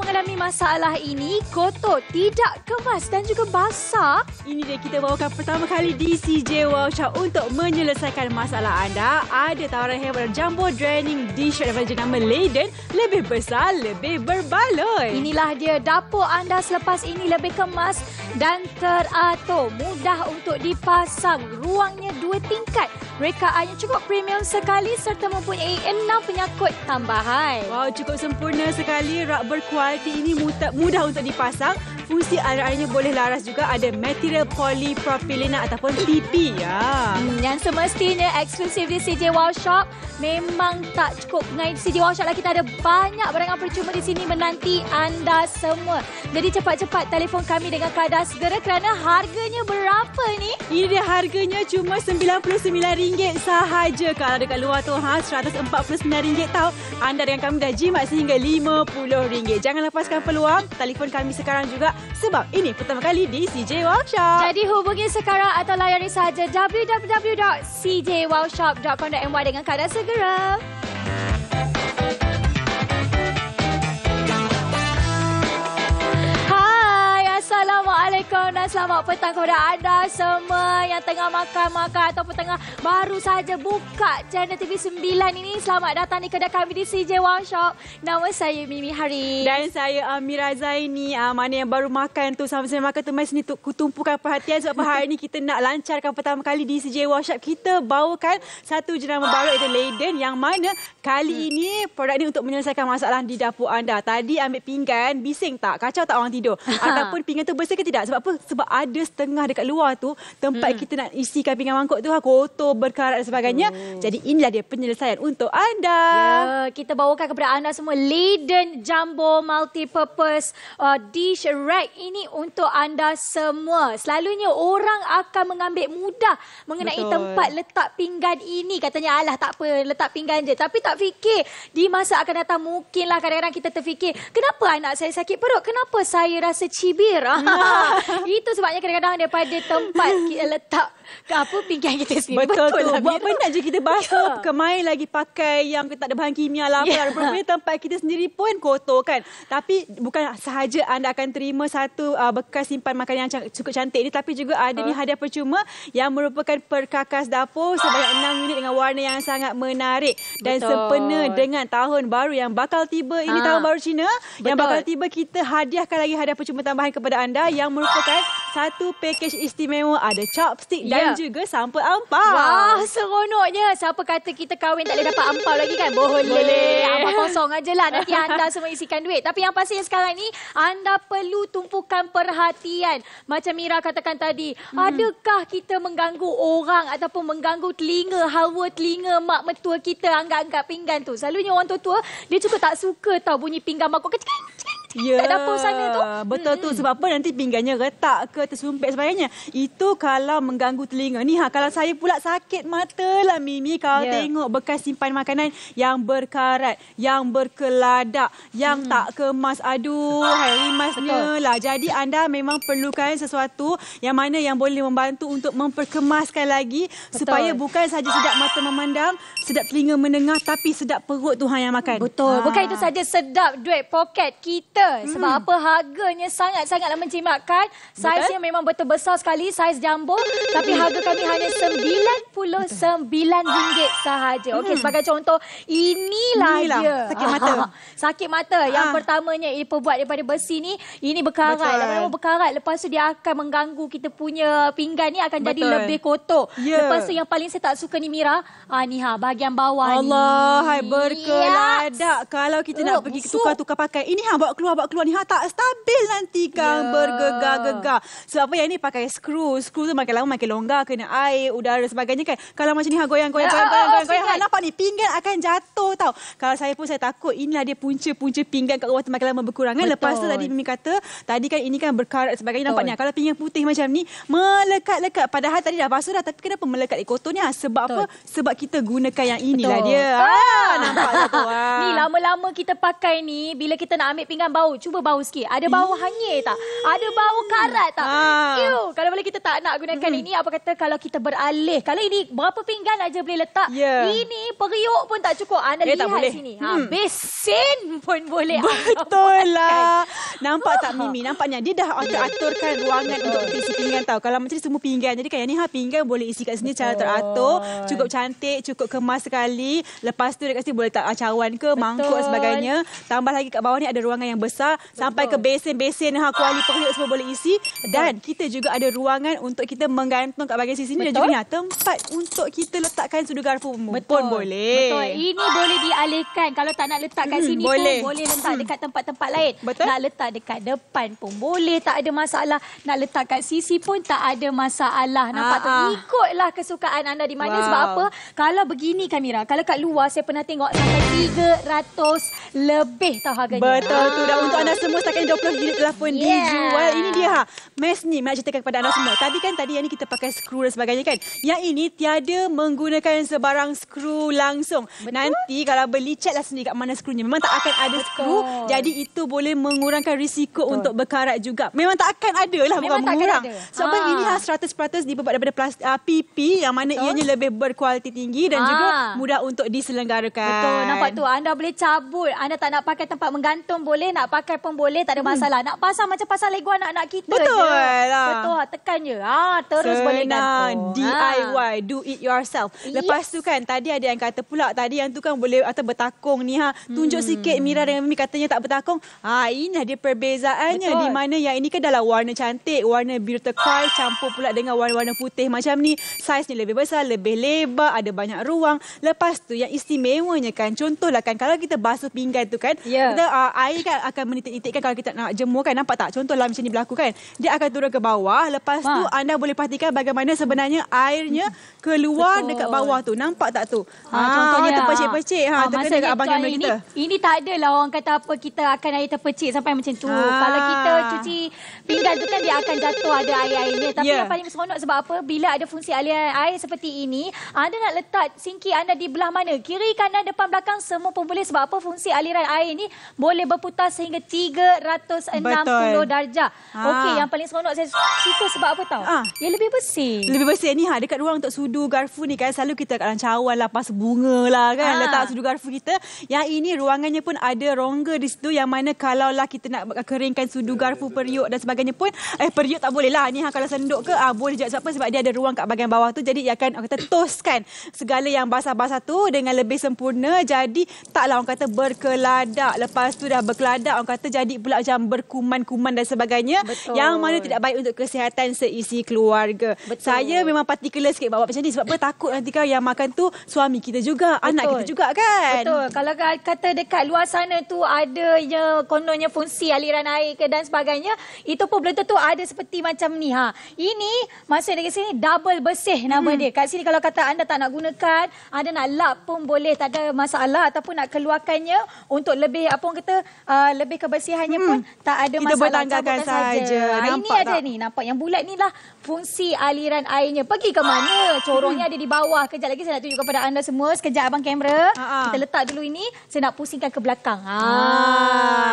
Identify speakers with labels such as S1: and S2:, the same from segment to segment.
S1: Mengalami masalah ini, kotor, tidak kemas dan juga basah?
S2: Ini dia kita bawakan pertama kali di CJ Workshop untuk menyelesaikan masalah anda. Ada tawaran hebat Jumbo Draining Dish daripada jenama Leiden. Lebih besar, lebih berbaloi.
S1: Inilah dia dapur anda selepas ini lebih kemas dan teratur. Mudah untuk dipasang. Ruangnya dua tingkat. Rekaannya cukup premium sekali serta mempunyai enam penyakut tambahan.
S2: Wow, cukup sempurna sekali. Rak berkualiti ini mudah untuk dipasang. Fungsi air-airnya boleh laras juga. Ada material polypropylene ataupun PP. Ya.
S1: Hmm, yang semestinya eksklusif di CJ Wow Shop. Memang tak cukup dengan CJ Wow Shop lah. Kita ada banyak barangan percuma di sini menanti anda semua. Jadi cepat-cepat telefon kami dengan keadaan segera kerana harganya berapa ni?
S2: Ini dia harganya cuma RM99 sahaja. Kalau dekat luar tu ha, RM149 tau. Anda dengan kami dah jimat sehingga RM50. Jangan lepaskan peluang. Telefon kami sekarang juga sebab ini pertama kali di CJ Workshop.
S1: Jadi hubungi sekarang atau layari sahaja www.cjwowshop.com.my dengan keadaan segera. Selamat petang kepada anda semua yang tengah makan-makan ataupun tengah baru saja buka channel TV 9 ini. Selamat datang di kedai kami di CJ One Shop. Nama saya Mimi Hari.
S2: Dan saya Amira Zaini. Uh, mana yang baru makan tu sama-sama makan tu mari sini tu kutumpukan perhatian sebab hari ni kita nak lancarkan pertama kali di CJ Workshop kita bawakan satu jenama baru iaitu Leiden yang mana kali ini produk ni untuk menyelesaikan masalah di dapur anda. Tadi ambil pinggan, bising tak? Kacau tak orang tidur? Ataupun pinggan tu bersih ke tidak? Sebab apa? Sebab ada setengah dekat luar tu tempat kita nak isikan pinggan mangkuk tu ha, kotor, berkarat dan sebagainya. Jadi inilah dia penyelesaian untuk anda.
S1: Ya, kita bawakan kepada anda semua Leiden Jumbo Multi-Purpose uh, Dish Rack ini untuk anda semua. Selalunya orang akan mengambil mudah mengenai
S2: Betul.
S1: tempat letak pinggan ini. Katanya alah tak apa letak pinggan je. Tapi tak fikir di masa akan datang mungkinlah kadang-kadang kita terfikir kenapa anak saya sakit perut? Kenapa saya rasa cibir? Itu sebabnya kadang-kadang daripada tempat kita letak ke apa pinggan kita sendiri.
S2: Betul, Betul tu.
S1: lah,
S2: Buat
S1: Mira.
S2: penat je kita basuh.
S1: Ya.
S2: Kemain lagi pakai yang tak ada bahan kimia lah. Yeah. Rupanya tempat kita sendiri pun kotor kan. Tapi bukan sahaja anda akan terima satu uh, bekas simpan makanan yang cukup cantik ni. Tapi juga ada ni hadiah percuma yang merupakan perkakas dapur sebanyak 6 unit dengan warna yang sangat menarik. Dan
S1: Betul.
S2: sempena dengan tahun baru yang bakal tiba. Ini
S1: Ha.
S2: tahun baru Cina. Yang
S1: Betul.
S2: bakal tiba kita hadiahkan lagi hadiah percuma tambahan kepada anda yang merupakan satu package istimewa. Ada chopstick dan
S1: Ya.
S2: juga sampel ampau.
S1: Wah, seronoknya. Siapa kata kita kahwin tak boleh dapat ampau lagi kan? Boleh.
S2: Boleh.
S1: Ampau kosong aja lah. Nanti anda semua isikan duit. Tapi yang pastinya sekarang ni, anda perlu tumpukan perhatian. Macam Mira katakan tadi,
S2: Hmm.
S1: adakah kita mengganggu orang ataupun mengganggu telinga, hawa telinga mak mertua kita angkat-angkat pinggan tu. Selalunya orang tua-tua, dia cukup tak suka tahu bunyi pinggan mangkuk kecil
S2: Ya.
S1: kat dapur sana tu.
S2: Betul tu. Sebab apa nanti pinggannya retak ke tersumpit sebagainya. Itu kalau mengganggu telinga. Ni ha, kalau saya pula sakit mata lah Mimi. Kalau
S1: Ya.
S2: tengok bekas simpan makanan yang berkarat, yang berkeladak, yang tak kemas. Aduh, hai, rimasnya lah. Jadi anda memang perlukan sesuatu yang mana yang boleh membantu untuk memperkemaskan lagi. Supaya bukan saja sedap mata memandang, sedap telinga mendengar tapi sedap perut Tuhan yang makan.
S1: Betul.
S2: Ah.
S1: Bukan itu saja sedap duit poket kita. Sebab apa harganya sangat-sangatlah menjimatkan. Saiznya memang betul besar sekali. Saiz jumbo. Tapi harga kami hanya RM99 sahaja. Okey, sebagai contoh. Inilah,
S2: Inilah,
S1: dia.
S2: sakit mata.
S1: sakit mata. Yang
S2: Ah.
S1: pertamanya ia perbuat daripada besi ni. Ini berkarat.
S2: Betul.
S1: Lama-lama berkarat. Lepas tu dia akan mengganggu kita punya pinggan ni akan jadi
S2: Betul.
S1: lebih kotor.
S2: Ya.
S1: Lepas tu yang paling saya tak suka ni Mira. Ah, ni ha, bahagian bawah ni.
S2: Allah, hai
S1: Yes.
S2: berkeladak. Kalau kita nak
S1: Eh,
S2: pergi tukar-tukar pakai. Ini ha bawa keluar, bawa keluar ni ha tak stabil nanti kan
S1: Ya.
S2: bergegar-gegar. Sebab apa yang ni pakai skru. Skru tu makin lama makin longgar kena air, udara sebagainya kan. Kalau macam ni ha goyang goyang goyang goyang goyang, goyang. Ha, nampak ni pinggan akan jatuh tau. Kalau saya pun saya takut inilah dia punca-punca pinggan kat bawah tu makin lama berkurang kan.
S1: Betul.
S2: Lepas tu tadi Mimi kata, tadi kan ini kan berkarat sebagainya
S1: Betul.
S2: nampaknya. Kalau pinggan putih macam ni melekat-lekat padahal tadi dah basuh dah tapi kenapa melekat di kotor ni? Ha, sebab
S1: Betul.
S2: apa? Sebab kita gunakan yang inilah
S1: Betul.
S2: dia. Ah, nampak tu? Ah.
S1: Ni lama-lama kita pakai ni bila kita nak ambil pinggan bau. Cuba bau sikit. Ada bau hanyir tak? Ada bau karat tak?
S2: Ah.
S1: Ew, kalau boleh kita tak nak gunakan hmm. ini, apa kata kalau kita beralih. Kalau ini berapa pinggan aja boleh letak.
S2: Ya.
S1: Ini periuk pun tak cukup. Anda
S2: Eh,
S1: lihat
S2: boleh.
S1: sini. Ha,
S2: Hmm.
S1: besin pun boleh.
S2: Betul lah. Nampak tak Mimi? Nampaknya dia dah atur-aturkan ruangan untuk isi pinggan tau. Kalau macam ni semua pinggan. Jadi kan yang ni ha pinggan boleh isi kat sini secara teratur. Cukup cantik, cukup kemas sekali. Lepas tu dekat sini boleh tak cawan ke, mangkuk dan sebagainya. Tambah lagi kat bawah ni ada ruangan yang besar. Sampai ke besen-besen ha kuali periuk semua boleh isi. Dan kita juga ada ruangan untuk kita menggantung kat bahagian sisi ni. Dan
S1: Betul.
S2: juga ni tempat untuk kita letakkan sudu garfu pun
S1: Betul.
S2: boleh.
S1: Betul. Ini boleh dialihkan. Kalau tak nak letak kat
S2: Hmm,
S1: sini
S2: boleh.
S1: pun boleh letak dekat tempat-tempat lain.
S2: Betul.
S1: Nak letak dekat depan pun boleh. Tak ada masalah. Nak letak kat sisi pun tak ada masalah. Nampak
S2: Ah,
S1: tu?
S2: ah.
S1: Ikutlah kesukaan anda di mana.
S2: Wow.
S1: Sebab apa? Kalau begini Kamira. Kalau kat luar saya pernah tengok sampai 300 lebih tau harganya.
S2: Betul tu. Dan
S1: Ah.
S2: Untuk anda semua setakat 20 unit telah pun
S1: Yeah.
S2: dijual. Ini dia ha. Mes ni nak ceritakan kepada anda semua. Tadi kan tadi yang ni kita pakai skru dan sebagainya kan. Yang ini tiada menggunakan sebarang skru langsung.
S1: Betul.
S2: Nanti kalau beli ceklah sendiri kat mana skrunya. Memang tak akan ada skru. Jadi itu boleh mengurangkan risiko
S1: Betul.
S2: untuk berkarat juga. Memang tak akan ada lah bukan
S1: Memang tak
S2: mengurang.
S1: ada.
S2: Sebab
S1: Ah.
S2: ini ha 100% dibuat daripada plastik uh, PP yang mana
S1: Betul.
S2: ianya lebih berkualiti tinggi dan
S1: Ah.
S2: juga mudah untuk diselenggarakan.
S1: Betul. Nampak tu. Anda boleh cabut. Anda tak nak pakai tempat menggantung boleh. Nak pakai pun boleh. Tak ada masalah. Nak pasang macam pasang Lego anak-anak kita
S2: Hmm. Betul
S1: je.
S2: lah.
S1: Betul. Tekan je. Ha, terus boleh gantung.
S2: DIY, do it yourself. Lepas
S1: Yes.
S2: tu kan tadi ada yang kata pula tadi yang tu kan boleh atau bertakung ni ha. Tunjuk
S1: Hmm.
S2: sikit Mira dengan Mimi katanya tak bertakung. Ha inilah dia perbezaannya
S1: Betul.
S2: di mana yang ini kan dalam warna cantik, warna biru turquoise campur pula dengan warna-warna putih macam ni. Saiz ni lebih besar, lebih lebar, ada banyak ruang. Lepas tu yang istimewanya kan contohlah kan kalau kita basuh pinggan tu kan
S1: Ya.
S2: kita uh, air kan akan menitik-nitik kan kalau kita nak jemur kan nampak tak contohlah macam ni berlaku kan dia akan turun ke bawah lepas tu
S1: Ha.
S2: anda boleh perhatikan bagaimana sebenarnya airnya keluar
S1: Betul.
S2: dekat bawah tu nampak tak tu
S1: Ha, contohnya
S2: terpercik-percik ha,
S1: ha,
S2: terkena dekat abang
S1: tu, ini,
S2: kita
S1: Ini tak adalah orang kata apa kita akan air terpercik sampai macam tu.
S2: Ah.
S1: Kalau kita cuci pinggan tu kan dia akan jatuh ada air-airnya. Tapi
S2: Ya.
S1: yang paling seronok sebab apa? Bila ada fungsi aliran air seperti ini, anda nak letak sinki anda di belah mana? Kiri, kanan, depan, belakang semua pun boleh. Sebab apa? Fungsi aliran air ini boleh berputar sehingga 360
S2: Betul.
S1: darjah.
S2: Ah.
S1: Okey, yang paling seronok saya suka sebab apa tahu?
S2: Ah.
S1: Dia lebih bersih.
S2: lebih bersih ni ha dekat ruang untuk sudu garfu ni kan selalu kita kat dalam cawan lah pas bunga lah kan
S1: Ah.
S2: letak sudu garfu kita yang ini ruangannya pun ada rongga di situ yang mana kalau lah kita nak keringkan sudu garfu periuk dan sebagainya pun eh periuk tak boleh lah ni ha kalau senduk ke ah boleh juga sebab apa sebab dia ada ruang kat bahagian bawah tu jadi dia akan kata toskan segala yang basah-basah tu dengan lebih sempurna jadi taklah orang kata berkeladak lepas tu dah berkeladak orang kata jadi pula macam berkuman-kuman dan sebagainya
S1: Betul.
S2: yang mana tidak baik untuk kesihatan seisi keluarga.
S1: Betul.
S2: Saya memang particular sikit bawa macam ni sebab apa takut nanti kan yang makan tu suami kita juga, anak kita juga kan.
S1: Betul. Kalau ka- kata dekat luar sana tu ada je kononnya fungsi aliran air ke dan sebagainya, itu pun belum tentu ada seperti macam ni ha. Ini maksud dekat sini double bersih nama
S2: Hmm.
S1: dia. Kat sini kalau kata anda tak nak gunakan, anda nak lap pun boleh, tak ada masalah ataupun nak keluarkannya untuk lebih apa orang kata uh, lebih kebersihannya pun tak ada
S2: Hmm. Kita
S1: masalah.
S2: bertanggalkan
S1: Cabutkan
S2: saja.
S1: Ha, ini ada ni, nampak yang bulat ni lah fungsi aliran airnya. Pergi ke mana? Corongnya ada di bawah. Kejap lagi saya nak tunjuk kepada anda semua. Sekejap abang kamera.
S2: Ha.
S1: Kita letak dulu ini. Saya nak pusingkan ke belakang. Ha,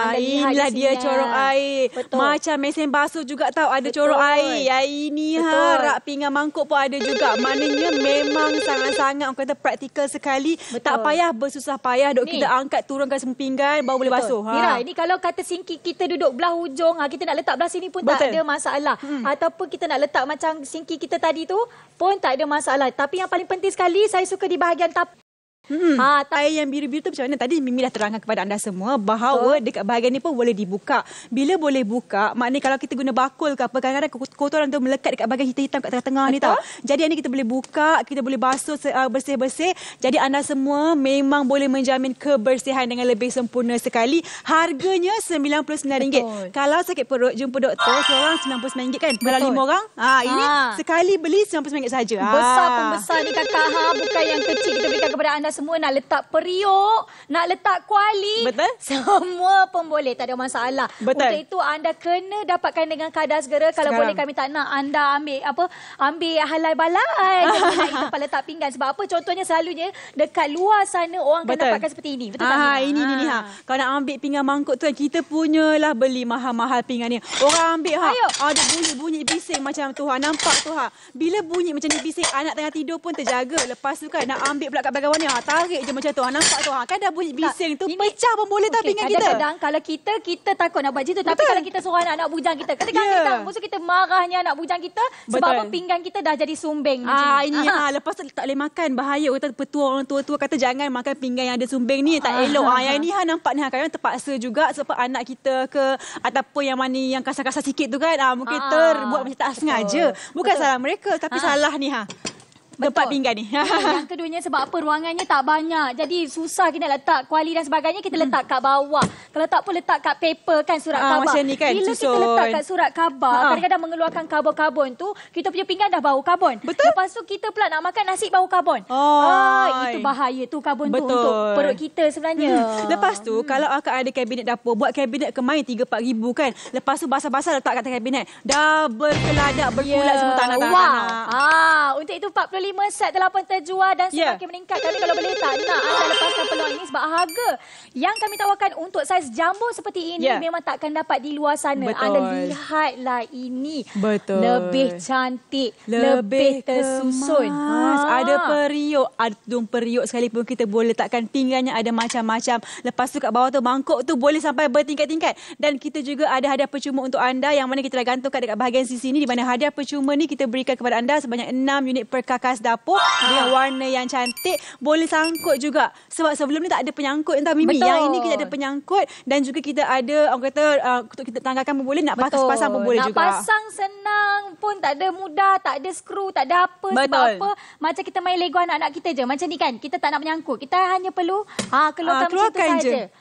S2: Ah, inilah
S1: di
S2: dia corong
S1: ah.
S2: air.
S1: Betul.
S2: Macam mesin basuh juga tahu ada
S1: Betul.
S2: corong air. Yang ini ha, rak pinggan mangkuk pun ada juga. Maknanya memang sangat-sangat orang kata praktikal sekali.
S1: Betul.
S2: Tak payah bersusah payah dok kita angkat turunkan semua pinggan baru boleh basuh. Ha.
S1: Mira, ini kalau kata sinki kita duduk belah hujung, ha, kita nak letak belah sini pun
S2: Betul.
S1: tak ada masalah. Hmm. Ataupun kita nak letak macam sinki kita tadi tu pun tak ada masalah. Tapi yang paling penting sekali, saya suka di bahagian tap.
S2: Hmm.
S1: Ha, ta-
S2: Air yang biru-biru tu macam mana? Tadi Mimi dah terangkan kepada anda semua bahawa dekat bahagian ni pun boleh dibuka. Bila boleh buka, maknanya kalau kita guna bakul ke apa, kadang-kadang kotoran tu melekat dekat bahagian hitam-hitam kat tengah-tengah ni tau. Jadi yang ni kita boleh buka, kita boleh basuh uh, bersih-bersih. Jadi anda semua memang boleh menjamin kebersihan dengan lebih sempurna sekali. Harganya RM99.
S1: Betul.
S2: Kalau sakit perut, jumpa doktor, seorang RM99 kan? Kalau
S1: Betul.
S2: lima orang, ah ini
S1: Ha.
S2: sekali beli RM99 saja.
S1: Besar pun besar ni kakak ha bukan yang kecil kita berikan kepada anda semua nak letak periuk, nak letak kuali.
S2: Betul.
S1: Semua pun boleh, tak ada masalah.
S2: Betul.
S1: Untuk itu anda kena dapatkan dengan kadar segera. Kalau
S2: Sekarang.
S1: boleh kami tak nak anda ambil apa ambil halai balai tempat letak pinggan sebab apa contohnya selalunya dekat luar sana orang akan
S2: Betul.
S1: dapatkan seperti ini betul tak
S2: Ah,
S1: Mira?
S2: ini ni ni ha. Kalau nak ambil pinggan mangkuk tu kan kita punyalah beli mahal-mahal pinggan ni. Orang ambil ha.
S1: Ayo.
S2: Ada bunyi-bunyi bising macam tu ha. Nampak tu ha. Bila bunyi macam ni bising anak tengah tidur pun terjaga. Lepas tu kan nak ambil pula kat ni ha. Tarik je macam tu ha. Nampak tu ha. Kan dah bunyi bising tu
S1: ini-
S2: pecah pun boleh tak
S1: Okey,
S2: pinggan kita.
S1: Kadang-kadang kalau kita kita takut nak buat macam tu tapi kalau kita suruh anak-anak bujang kita kadang-kadang
S2: Ya.
S1: kita maksud kita marahnya anak bujang kita sebab
S2: Betul.
S1: apa pinggan kita dah jadi sumbing
S2: Ah
S1: ni.
S2: ini ha lepas tu tak boleh makan bahaya kata petua orang tua-tua kata jangan makan pinggan yang ada sumbing ni tak elok ah yang ni ha nampak ni ha kadang terpaksa juga sebab anak kita ke ataupun yang mana yang kasar-kasar sikit tu kan ah mungkin
S1: Ah,
S2: terbuat macam tak
S1: betul.
S2: sengaja bukan
S1: Betul.
S2: salah mereka tapi salah ni ha tempat
S1: Betul.
S2: pinggan ni
S1: Yang keduanya sebab apa ruangannya tak banyak. Jadi susah kita nak letak kuali dan sebagainya kita letak kat bawah. Kalau tak pun letak kat paper kan surat
S2: Ah,
S1: khabar.
S2: macam ni kan,
S1: Bila kita
S2: susun.
S1: letak kat surat khabar,
S2: Ha.
S1: kadang-kadang mengeluarkan karbon-karbon tu, kita punya pinggan dah bau karbon.
S2: Betul.
S1: Lepas tu kita pula nak makan nasi bau karbon.
S2: Oh.
S1: Ah, itu bahaya tu karbon tu
S2: Betul.
S1: untuk perut kita sebenarnya.
S2: Hmm. Lepas tu kalau akak ada kabinet dapur buat kabinet kemain 3 4 ribu kan. Lepas tu basah-basah letak kat kabinet. Double keladak berpulat
S1: Ya,
S2: semua tak
S1: wow.
S2: nak.
S1: Ah, untuk itu 45 set telepon terjual dan
S2: Ya.
S1: semakin meningkat. Tapi kalau boleh tak nak anda lepaskan peluang ini sebab harga yang kami tawarkan untuk saiz jumbo seperti ini
S2: Ya.
S1: memang takkan dapat di luar sana.
S2: Betul.
S1: Anda lihatlah ini.
S2: Betul.
S1: Lebih cantik, lebih, tersusun.
S2: kemas.
S1: Ah.
S2: Ada periuk, ada tudung periuk sekalipun kita boleh letakkan pinggannya ada macam-macam. Lepas tu kat bawah tu mangkuk tu boleh sampai bertingkat-tingkat. Dan kita juga ada hadiah percuma untuk anda yang mana kita dah gantungkan dekat bahagian sisi ni di mana hadiah percuma ni kita berikan kepada anda sebanyak 6 unit perkakas dapur dengan warna yang cantik. Boleh sangkut juga. Sebab sebelum ni tak ada penyangkut entah Mimi.
S1: Betul.
S2: Yang ini kita ada penyangkut dan juga kita ada orang kata uh, untuk kita tanggalkan pun boleh, nak pakas pasang pun boleh
S1: nak
S2: juga.
S1: pasang senang pun tak ada mudah, tak ada skru, tak ada apa. Sebab
S2: Betul.
S1: apa? Macam kita main Lego anak-anak kita je. Macam ni kan, kita tak nak menyangkut. Kita hanya perlu ha, keluarkan
S2: Ah,
S1: macam tu
S2: keluarkan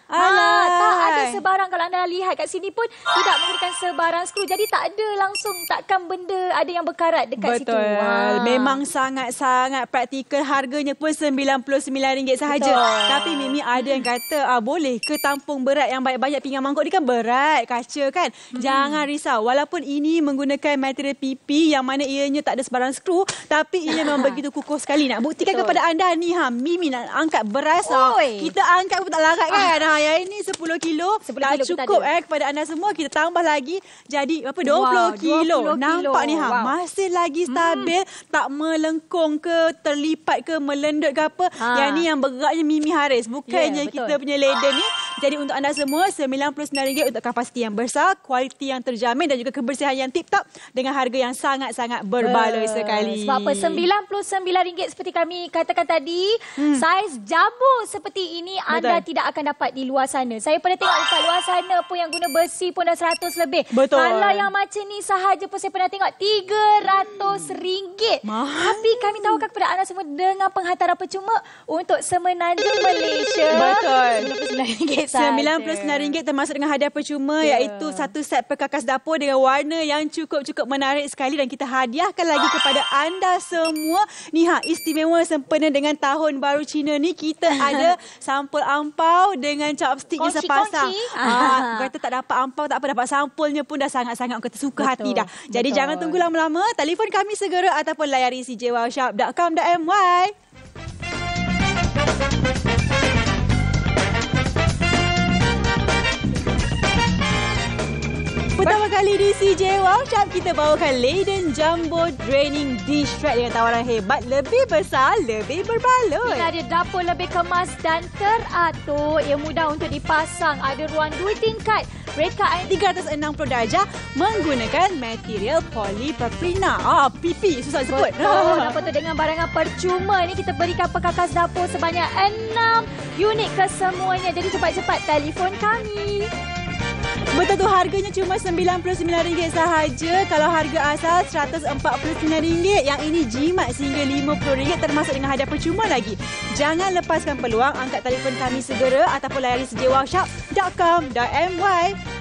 S1: Ha,
S2: Alah.
S1: tak ada sebarang. Kalau anda lihat kat sini pun tidak menggunakan sebarang skru. Jadi tak ada langsung, takkan benda ada yang berkarat dekat situ.
S2: Betul.
S1: Ha.
S2: Memang sangat-sangat praktikal. Harganya pun RM99 sahaja.
S1: Betul.
S2: Tapi Mimi ada yang kata, ah, boleh ke tampung berat yang banyak-banyak pinggan mangkuk ni kan berat kaca kan. Hmm. Jangan risau. Walaupun ini menggunakan material PP yang mana ianya tak ada sebarang skru. Tapi ia memang begitu kukuh sekali. Nak buktikan
S1: Betul.
S2: kepada anda ni ha, Mimi nak angkat beras. ah.
S1: Oi.
S2: Kita angkat pun tak larat kan. Ha, yang ini 10 kilo.
S1: 10
S2: tak
S1: kilo
S2: cukup eh kepada anda semua. Kita tambah lagi. Jadi apa 20
S1: Wow,
S2: kilo.
S1: 20
S2: Nampak ni ha.
S1: Wow.
S2: Masih lagi stabil, hmm. tak melengkung ke, terlipat ke, melendut ke apa.
S1: Ha.
S2: Yang ni yang beratnya Mimi Haris. Bukannya
S1: Ya, betul.
S2: kita punya ladder ni. Jadi untuk anda semua, RM99 untuk kapasiti yang besar, kualiti yang terjamin dan juga kebersihan yang tip-top dengan harga yang sangat-sangat berbaloi sekali.
S1: Sebab apa RM99 seperti kami katakan tadi, hmm. saiz jumbo seperti ini Betul. anda tidak akan dapat di luar sana. Saya pernah tengok dekat luar sana pun yang guna besi pun dah 100 lebih.
S2: Betul.
S1: Kalau yang macam ni sahaja pun saya pernah tengok RM300.
S2: Mahal.
S1: Tapi kami tawarkan kepada anda semua dengan penghantaran percuma untuk semenanjung Malaysia.
S2: Betul.
S1: RM99 sahaja.
S2: RM99 termasuk dengan hadiah percuma
S1: Ya.
S2: iaitu satu set perkakas dapur dengan warna yang cukup-cukup menarik sekali dan kita hadiahkan lagi kepada anda semua. Ni ha istimewa sempena dengan tahun baru Cina ni kita ada sampul ampau dengan chopsticknya
S1: Kongsi,
S2: sepasang.
S1: kongsi.
S2: Ah, kata tak dapat ampau tak apa dapat sampulnya pun dah sangat-sangat kata suka
S1: Betul.
S2: hati dah. Jadi
S1: Betul.
S2: jangan tunggu lama-lama, telefon kami segera ataupun layari cjwowshop.com.my. Pertama kali di CJ Wow Shop kita bawakan Leiden Jumbo Draining Dish Rack dengan tawaran hebat lebih besar, lebih berbaloi.
S1: Ini ada dapur lebih kemas dan teratur. Ia mudah untuk dipasang. Ada ruang dua tingkat. Reka air
S2: 360 darjah menggunakan material polypropylene. Ah, PP susah disebut.
S1: Betul. Apa tu dengan barangan percuma ni kita berikan perkakas dapur sebanyak 6 unit kesemuanya. Jadi cepat-cepat telefon kami.
S2: Betul tu harganya cuma RM99 sahaja. Kalau harga asal RM149. Yang ini jimat sehingga RM50 termasuk dengan hadiah percuma lagi. Jangan lepaskan peluang angkat telefon kami segera ataupun layari sejawashop.com.my.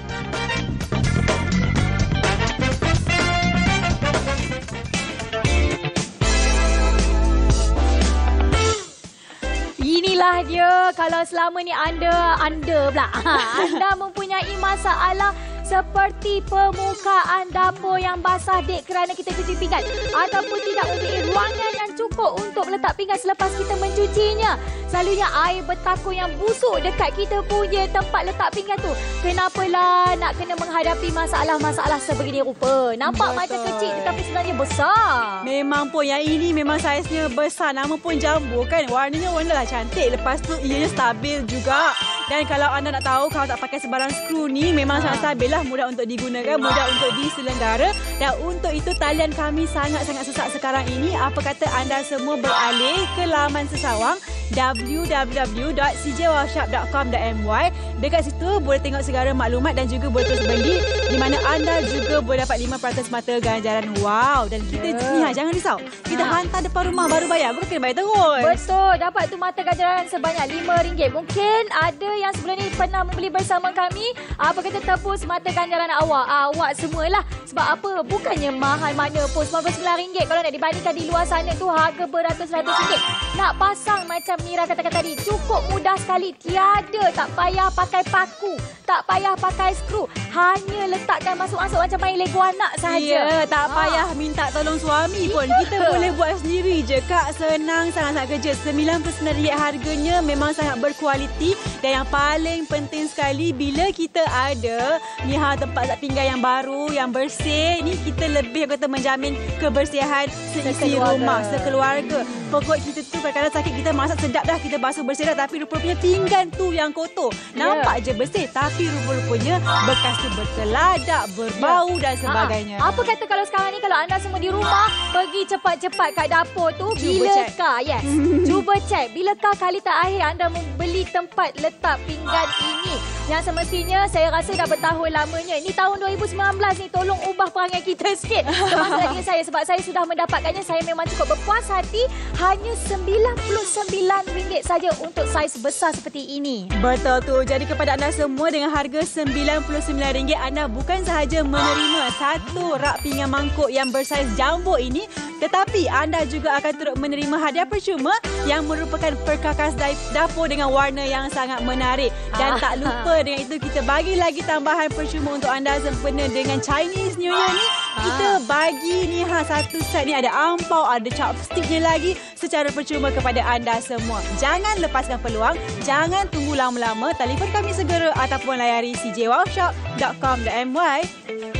S1: Inilah dia. Kalau selama ni anda anda pula. Anda mempunyai masalah seperti permukaan dapur yang basah dek kerana kita cuci pinggan ataupun tidak mempunyai ruangan yang cukup untuk meletak pinggan selepas kita mencucinya. Selalunya air bertakun yang busuk dekat kita punya tempat letak pinggan tu. Kenapalah nak kena menghadapi masalah-masalah sebegini rupa? Nampak Betul. macam kecil tetapi sebenarnya besar.
S2: Memang pun yang ini memang saiznya besar. Nama pun jambu kan. Warnanya warna lah cantik. Lepas tu ianya stabil juga. Dan kalau anda nak tahu kalau tak pakai sebarang skru ni memang sangat stabil lah. Mudah untuk digunakan, mudah untuk diselenggara. Dan untuk itu talian kami sangat-sangat susah sekarang ini. Apa kata anda semua beralih ke laman sesawang www.cjworkshop.com.my Dekat situ boleh tengok segala maklumat dan juga boleh terus beli di mana anda juga boleh dapat 5% mata ganjaran. Wow, dan kita yeah. ni ha, jangan risau. Kita ha. hantar depan rumah baru bayar, bukan kena bayar terus.
S1: Betul, dapat tu mata ganjaran sebanyak RM5. Mungkin ada yang sebelum ni pernah membeli bersama kami. Apa kata tebus mata ganjaran awak? Awak semualah. Sebab apa? Bukannya mahal mana pun RM99. Kalau nak dibandingkan di luar sana tu harga beratus-ratus ringgit. Nak pasang macam macam Mira katakan tadi, cukup mudah sekali. Tiada, tak payah pakai paku. Tak payah pakai skru. Hanya letakkan masuk-masuk macam main Lego anak sahaja.
S2: Ya, tak ha. payah minta tolong suami pun. Ya. Kita boleh buat sendiri je, Kak. Senang sangat-sangat kerja. RM99 harganya memang sangat berkualiti. Dan yang paling penting sekali, bila kita ada ni ha, tempat pinggan yang baru, yang bersih, ni kita lebih kata menjamin kebersihan seisi rumah, sekeluarga. Pokok kita tu kadang-kadang sakit kita masak sedap dah kita basuh bersih dah tapi rupa-rupanya pinggan tu yang kotor. Yeah. Nampak je bersih tapi rupa-rupanya bekas tu berkeladak, berbau yeah. dan sebagainya.
S1: Ha. Apa kata kalau sekarang ni kalau anda semua di rumah pergi cepat-cepat kat dapur tu bila bilakah yes. Cuba cek bilakah kali terakhir anda membeli tempat letak pinggan ini yang semestinya saya rasa dah bertahun lamanya. Ini tahun 2019 ni tolong ubah perangai kita sikit. Termasuk lagi saya sebab saya sudah mendapatkannya saya memang cukup berpuas hati hanya 99 RM9 saja untuk saiz besar seperti ini.
S2: Betul tu. Jadi kepada anda semua dengan harga RM99 anda bukan sahaja menerima satu rak pinggan mangkuk yang bersaiz jumbo ini tetapi anda juga akan turut menerima hadiah percuma yang merupakan perkakas dapur dengan warna yang sangat menarik. Dan tak lupa dengan itu kita bagi lagi tambahan percuma untuk anda sempena dengan Chinese New Year ni. Kita bagi ni ha satu set ni ada ampau, ada chopsticknya lagi secara percuma kepada anda semua. Jangan lepaskan peluang, jangan tunggu lama-lama. Telefon kami segera ataupun layari cjwowshop.com.my.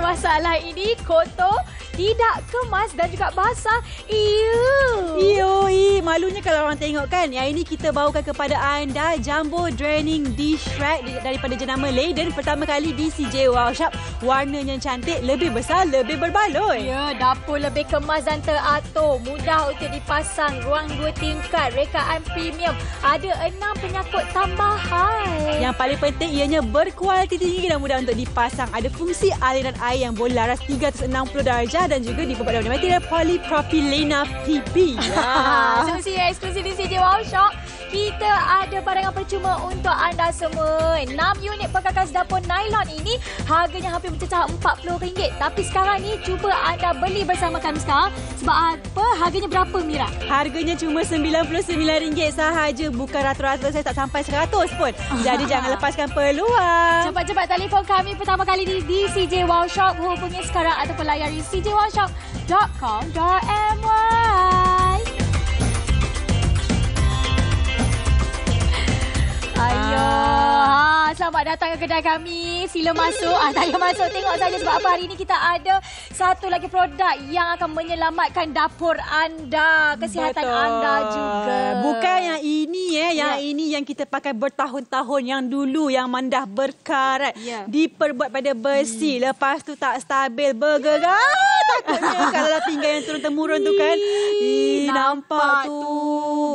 S1: masalah ini kotor tidak kemas dan juga basah. Ew.
S2: Ew, malunya kalau orang tengok kan. Yang ini kita bawakan kepada anda Jumbo Draining Dish Rack daripada jenama Leiden. Pertama kali di CJ Wow Shop. Warnanya cantik, lebih besar, lebih berbaloi.
S1: Ya, dapur lebih kemas dan teratur. Mudah untuk dipasang. Ruang dua tingkat, rekaan premium. Ada enam penyakut tambahan.
S2: Yang paling penting ianya berkualiti tinggi dan mudah untuk dipasang. Ada fungsi aliran air yang boleh laras 360 darjah dan juga dibuat dari material polypropylene PP.
S1: Wow. Solusi eksklusif di CJ Wow Shop. Kita ada barangan percuma untuk anda semua. 6 unit perkakas dapur nylon ini harganya hampir mencecah RM40. Tapi sekarang ni cuba anda beli bersama kami sekarang. Sebab apa? Harganya berapa Mira?
S2: Harganya cuma RM99 sahaja. Bukan rata-rata saya tak sampai 100 pun. Jadi jangan lepaskan peluang.
S1: Cepat-cepat telefon kami pertama kali di, di CJ Wow Shop. Hubungi sekarang ataupun layari cjwowshop.com.my. I Ayo. Ha, selamat datang ke kedai kami. Sila masuk. Ah, tak payah masuk. Tengok saja sebab apa hari ini kita ada satu lagi produk yang akan menyelamatkan dapur anda, kesihatan Betul. anda juga.
S2: Bukan yang ini eh, yang yeah. ini yang kita pakai bertahun-tahun yang dulu yang mandah berkarat, yeah. diperbuat pada besi, hmm. lepas tu tak stabil, bergerak Takutnya kalau pinggan yang turun-temurun tu kan. Ih, nampak, tu.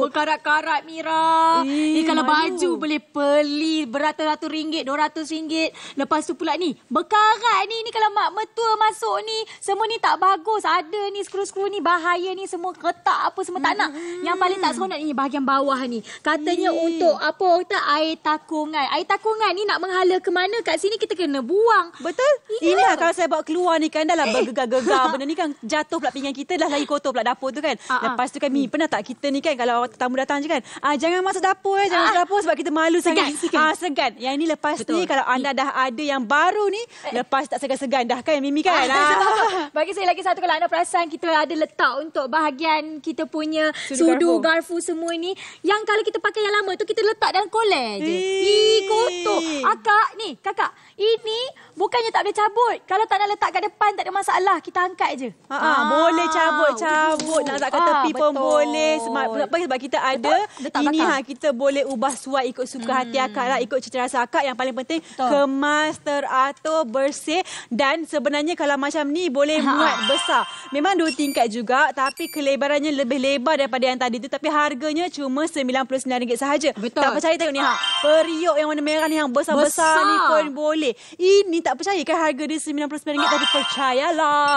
S1: Berkarat-karat Mira.
S2: Eh,
S1: Eh, kalau
S2: malu.
S1: baju boleh beli beratus-ratus ringgit, dua ratus ringgit. Lepas tu pula ni, berkarat ni. Ni kalau mak mertua masuk ni, semua ni tak bagus. Ada ni skru-skru ni bahaya ni semua retak apa semua tak nak. Yang paling tak seronok ni bahagian bawah ni. Katanya
S2: Eh.
S1: untuk apa orang kata air takungan. Air takungan ni nak menghala ke mana kat sini kita kena buang.
S2: Betul?
S1: Ya.
S2: Ini lah kalau saya bawa keluar ni kan dah lah bergegar-gegar benda ni kan jatuh pula pinggan kita dah lagi kotor pula dapur tu kan.
S1: Ah, ah.
S2: Lepas tu kan Mi pernah tak kita ni kan kalau tamu datang je kan ah jangan masuk dapur eh jangan masuk dapur sebab kita malu sangat.
S1: Segan.
S2: Ah segan. Yang ni lepas
S1: Betul.
S2: ni kalau anda dah ada yang baru ni lepas tak segan-segan dah kan Mimi kan. Ah.
S1: Bagi saya lagi satu kalau anda perasan kita ada letak untuk bahagian kita punya
S2: Sudu
S1: sudu,
S2: garfu.
S1: garfu. semua ni yang kalau kita pakai yang lama tu kita letak dalam kolej je.
S2: Eh.
S1: Ih, kotor. Akak ni, kakak, ini bukannya tak boleh cabut. Kalau tak nak letak kat depan tak ada masalah, kita angkat je.
S2: Ha, ha, boleh cabut cabut
S1: betul.
S2: nak letak kat
S1: Ah,
S2: tepi pun
S1: betul.
S2: boleh sebab sebab kita ada
S1: Betul. Letak
S2: ini ha kita boleh ubah suai ikut suka hati akak lah ikut cita rasa akak yang paling penting
S1: Betul.
S2: kemas teratur bersih dan sebenarnya kalau macam ni boleh
S1: Ha.
S2: muat besar memang dua tingkat juga tapi kelebarannya lebih lebar daripada yang tadi tu tapi harganya cuma RM99 sahaja
S1: Betul.
S2: tak percaya tengok ni ha periuk yang warna merah ni yang besar-besar
S1: Besar.
S2: ni pun boleh ini tak percaya kan harga dia RM99 tapi percayalah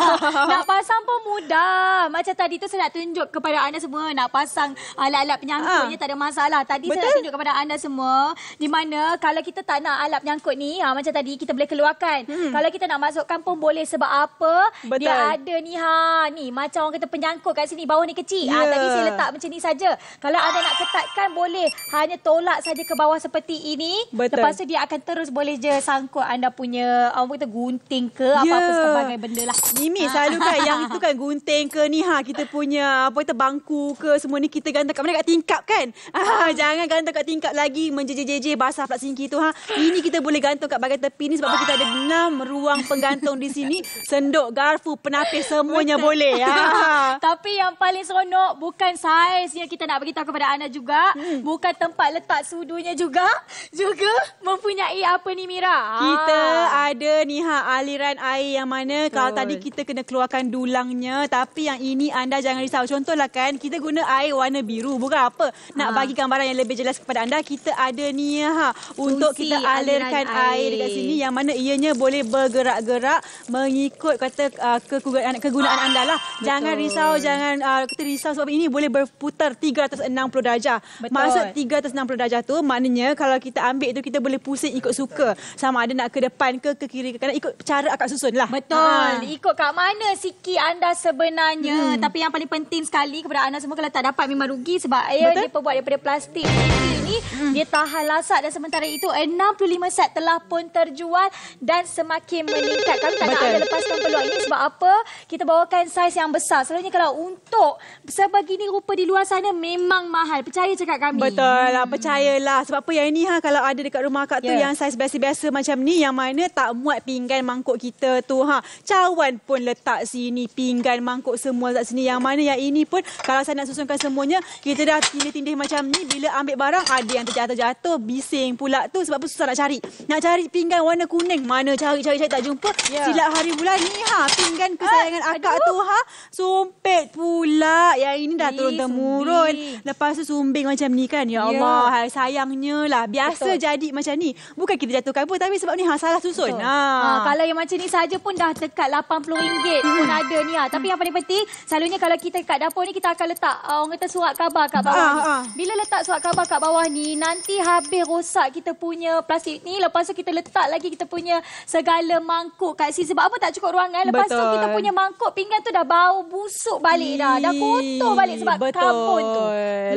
S1: nak pasang pun mudah. Macam tadi tu saya nak tunjuk kepada anda semua nak pasang alat-alat penyangkutnya
S2: Ah.
S1: tak ada masalah. Tadi saya
S2: Betul.
S1: nak tunjuk kepada anda semua di mana kalau kita tak nak alat penyangkut ni ha, macam tadi kita boleh keluarkan.
S2: Hmm.
S1: Kalau kita nak masukkan pun boleh sebab apa?
S2: Betul.
S1: Dia ada ni ha ni macam orang kata penyangkut kat sini bawah ni kecil.
S2: Ya.
S1: Ah tadi saya letak macam ni saja. Kalau anda nak ketatkan boleh hanya tolak saja ke bawah seperti ini.
S2: Betul.
S1: Lepas tu dia akan terus boleh je sangkut anda punya orang kata gunting ke apa-apa
S2: Ya.
S1: sebagai benda lah.
S2: Mimi selalu kan yang itu kan gunting ke ni ha kita punya apa kita bangku ke semua ni kita gantung kat mana kat tingkap kan. Ah jangan gantung kat tingkap lagi menjeje-jeje basah pula singki tu ha. Ini kita boleh gantung kat bahagian tepi ni sebab kita ada enam ruang penggantung di sini. Senduk, garfu, penapis semuanya boleh ha.
S1: Tapi yang paling seronok bukan saiz yang kita nak beritahu kepada anda juga. Hmm. Bukan tempat letak sudunya juga. Juga mempunyai apa ni Mira?
S2: Kita
S1: Ah.
S2: ada ni ha aliran air yang mana Betul. kalau tadi kita kena keluarkan dulangnya tapi yang ini anda jangan risau. Contohlah kan kita guna air warna biru bukan apa. Nak
S1: Ha.
S2: bagi gambaran yang lebih jelas kepada anda kita ada ni ha untuk
S1: Fungsi
S2: kita alirkan air.
S1: air.
S2: dekat sini yang mana ianya boleh bergerak-gerak mengikut kata uh, kegunaan, kegunaan anda lah.
S1: Betul.
S2: Jangan risau jangan uh, kita risau sebab ini boleh berputar 360 darjah.
S1: Betul.
S2: Maksud 360 darjah tu maknanya kalau kita ambil tu kita boleh pusing ikut suka. Sama ada nak ke depan ke ke kiri ke kanan ikut cara akak susun lah.
S1: Betul.
S2: Ha.
S1: Ikut kat mana siki anda sebenarnya. Hmm. Tapi yang paling penting sekali kepada anda semua kalau tak dapat memang rugi sebab ya,
S2: Betul.
S1: dia perbuat daripada plastik ini hmm. Dia tahan lasak dan sementara itu 65 set telah pun terjual dan semakin meningkat. Kami tak nak ada lepaskan peluang ini sebab apa? Kita bawakan saiz yang besar. Selalunya kalau untuk sebegini rupa di luar sana memang mahal. Percaya cakap kami.
S2: Betul lah, percayalah. Sebab apa yang ini ha kalau ada dekat rumah akak tu
S1: Ya.
S2: yang saiz biasa-biasa macam ni yang mana tak muat pinggan mangkuk kita tu ha. Cawan pun letak sini, pinggan mangkuk semua letak sini. Yang mana yang ini pun kalau saya nak susunkan semuanya, kita dah tindih-tindih macam ni bila ambil barang ada yang terjatuh-jatuh, bising pula tu sebab apa susah nak cari. Nak cari pinggan warna kuning, mana cari-cari-cari tak jumpa.
S1: Ya.
S2: Silap hari bulan ni ha, pinggan kesayangan
S1: Ah,
S2: akak
S1: aduh.
S2: tu ha, sumpit pula. Yang ini dah
S1: Ih,
S2: turun-temurun.
S1: sumbing.
S2: Lepas tu sumbing macam ni kan. Ya
S1: Ya.
S2: Allah, hai, sayangnya lah. Biasa
S1: Betul.
S2: jadi macam ni. Bukan kita jatuhkan pun tapi sebab ni ha, salah susun.
S1: Betul.
S2: Ha.
S1: Ha, kalau yang macam ni saja pun dah dekat RM80 pun ada ni ha. Tapi yang paling penting selalunya kalau kita kat dapur ni kita akan letak uh, orang kata surat khabar kat bawah
S2: Ah,
S1: ni.
S2: ah.
S1: Bila letak surat khabar kat bawah ni nanti habis rosak kita punya plastik ni lepas tu kita letak lagi kita punya segala mangkuk kat sini sebab apa tak cukup ruangan lepas tu
S2: Betul.
S1: kita punya mangkuk pinggan tu dah bau busuk balik dah dah kotor balik sebab
S2: Betul.
S1: karbon tu.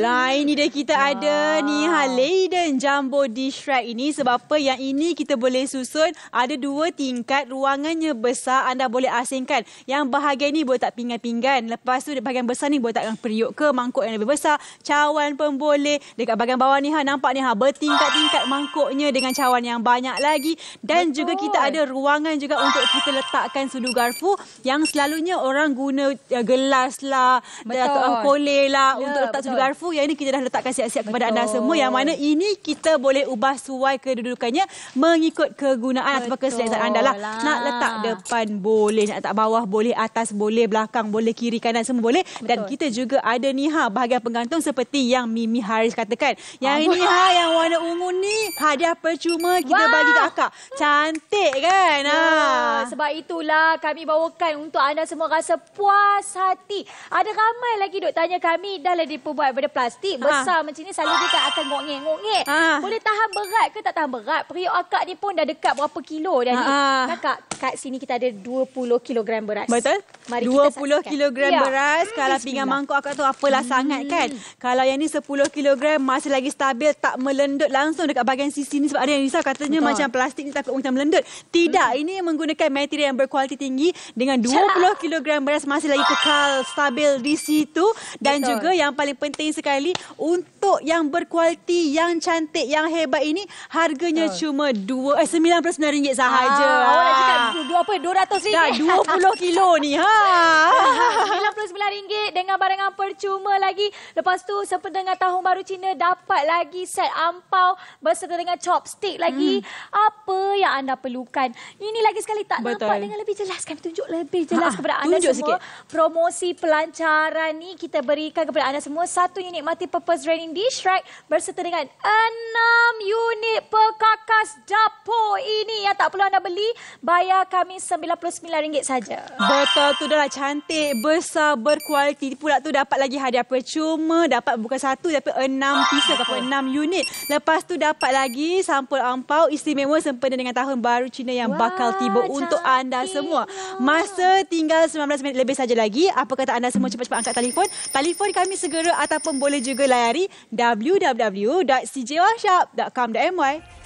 S2: Lah ini dia kita ada ni ha Leiden Jumbo Dish Rack ini sebab apa yang ini kita boleh susun ada dua tingkat ruangannya besar anda boleh asingkan. Yang bahagian ni boleh tak pinggan-pinggan. Lepas tu bahagian besar ni boleh tak periuk ke mangkuk yang lebih besar. Cawan pun boleh. Dekat bahagian bawah ni ha nampak ni ha bertingkat-tingkat mangkuknya dengan cawan yang banyak lagi dan
S1: Betul.
S2: juga kita ada ruangan juga untuk kita letakkan sudu garfu yang selalunya orang guna uh, gelas lah
S1: Betul.
S2: atau kolej lah
S1: Ya,
S2: untuk letak sudu
S1: betul.
S2: garfu yang ini kita dah letakkan siap-siap kepada
S1: Betul.
S2: anda semua yang mana ini kita boleh ubah suai kedudukannya mengikut kegunaan atau keselesaan anda lah.
S1: Betul
S2: Nak
S1: lah.
S2: letak depan boleh, nak letak bawah boleh, atas boleh, belakang boleh, kiri kanan semua boleh. Dan
S1: Betul.
S2: kita juga ada ni ha bahagian penggantung seperti yang Mimi Haris katakan. Yang
S1: Ah,
S2: ini ha yang warna ungu ni hadiah percuma kita
S1: Wah.
S2: bagi kat akak. Cantik kan?
S1: Ya,
S2: Ha.
S1: sebab itulah kami bawakan untuk anda semua rasa puas hati. Ada ramai lagi duk tanya kami dah lah diperbuat daripada plastik.
S2: Ha.
S1: Besar macam ni selalu dia tak akan ngok-ngek-ngok-ngek.
S2: Ha.
S1: Boleh tahan berat ke tak tahan berat? Periuk akak ni pun dah dekat berapa kilo dah ni.
S2: Ha.
S1: Kakak, kat sini kita ada 20 kilogram beras.
S2: Betul?
S1: Mari kita
S2: 20
S1: saksikan.
S2: kilogram
S1: Ya.
S2: beras. Kalau pinggan mangkuk akak tu apalah sangat kan. Kalau yang ni 10 kilogram masih lagi stabil tak melendut langsung dekat bahagian sisi ni sebab ada yang risau katanya
S1: Betul.
S2: macam plastik ni takut kita melendut. Tidak, ini menggunakan material yang berkualiti tinggi dengan 20
S1: Cerah.
S2: Kilogram beras masih lagi kekal stabil di situ dan
S1: Betul.
S2: juga yang paling penting sekali untuk yang berkualiti, yang cantik, yang hebat ini harganya cuma 2 eh RM99 sahaja.
S1: Ah, awak nak cakap du- du- apa? 200 ringgit.
S2: Dah 20 kilo ni ha.
S1: RM99 dengan barangan percuma lagi. Lepas tu sependengar tahun baru Cina dapat lagi set ampau berserta dengan chopstick lagi.
S2: Hmm.
S1: Apa yang anda perlukan? Ini lagi sekali tak
S2: Betul.
S1: nampak dengan lebih jelas. Kami tunjuk lebih jelas
S2: Ha,
S1: kepada anda semua.
S2: sikit.
S1: Promosi pelancaran ni kita berikan kepada anda semua. Satu unit multi-purpose draining dish rack berserta dengan enam unit perkakas dapur ini yang tak perlu anda beli. Bayar kami RM99 saja.
S2: Betul tu dah lah cantik, besar, berkualiti. Pula tu dapat lagi hadiah percuma. Dapat bukan satu tapi enam pieces ataupun enam unit. Lepas tu dapat lagi sampul ampau istimewa sempena dengan tahun baru Cina yang
S1: Wah,
S2: bakal tiba untuk anda semua. Masa tinggal 19 minit lebih saja lagi. Apa kata anda semua cepat-cepat angkat telefon. Telefon kami segera ataupun boleh juga layari www.cjworkshop.com.my.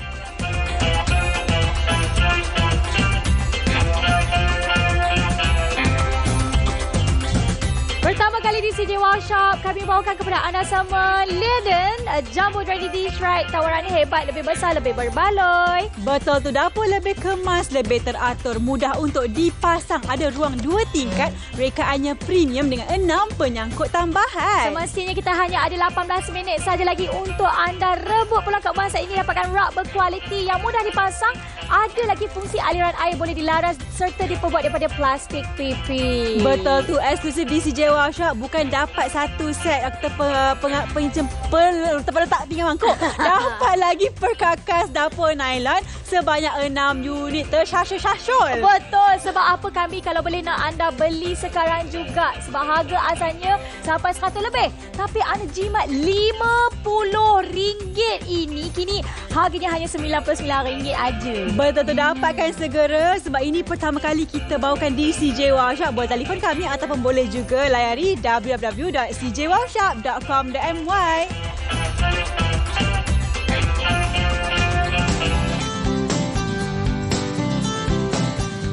S1: Pertama kali di CJ Wow Shop, kami bawakan kepada anda semua Liden uh, Jumbo Dry Dish Rack. Tawaran ni hebat, lebih besar, lebih berbaloi.
S2: Betul tu dapur lebih kemas, lebih teratur, mudah untuk dipasang. Ada ruang dua tingkat, rekaannya premium dengan enam penyangkut tambahan.
S1: Semestinya kita hanya ada 18 minit saja lagi untuk anda rebut pelengkap masa ini dapatkan rak berkualiti yang mudah dipasang. Ada lagi fungsi aliran air boleh dilaras serta diperbuat daripada plastik pipi.
S2: Betul tu eksklusif di CJ Shop bukan dapat satu set atau pe, pe, pencem pel, tempat letak pinggan mangkuk. dapat lagi perkakas dapur nylon sebanyak enam unit tersyasyul-syasyul.
S1: Betul sebab apa kami kalau boleh nak anda beli sekarang juga sebab harga asalnya sampai 100 lebih tapi anda jimat RM50 ini kini harganya hanya RM99 aja.
S2: Betul tu dapatkan segera sebab ini pertama kali kita bawakan di CJ Wow Shop. Boleh telefon kami ataupun boleh juga layari www.cjwowshop.com.my.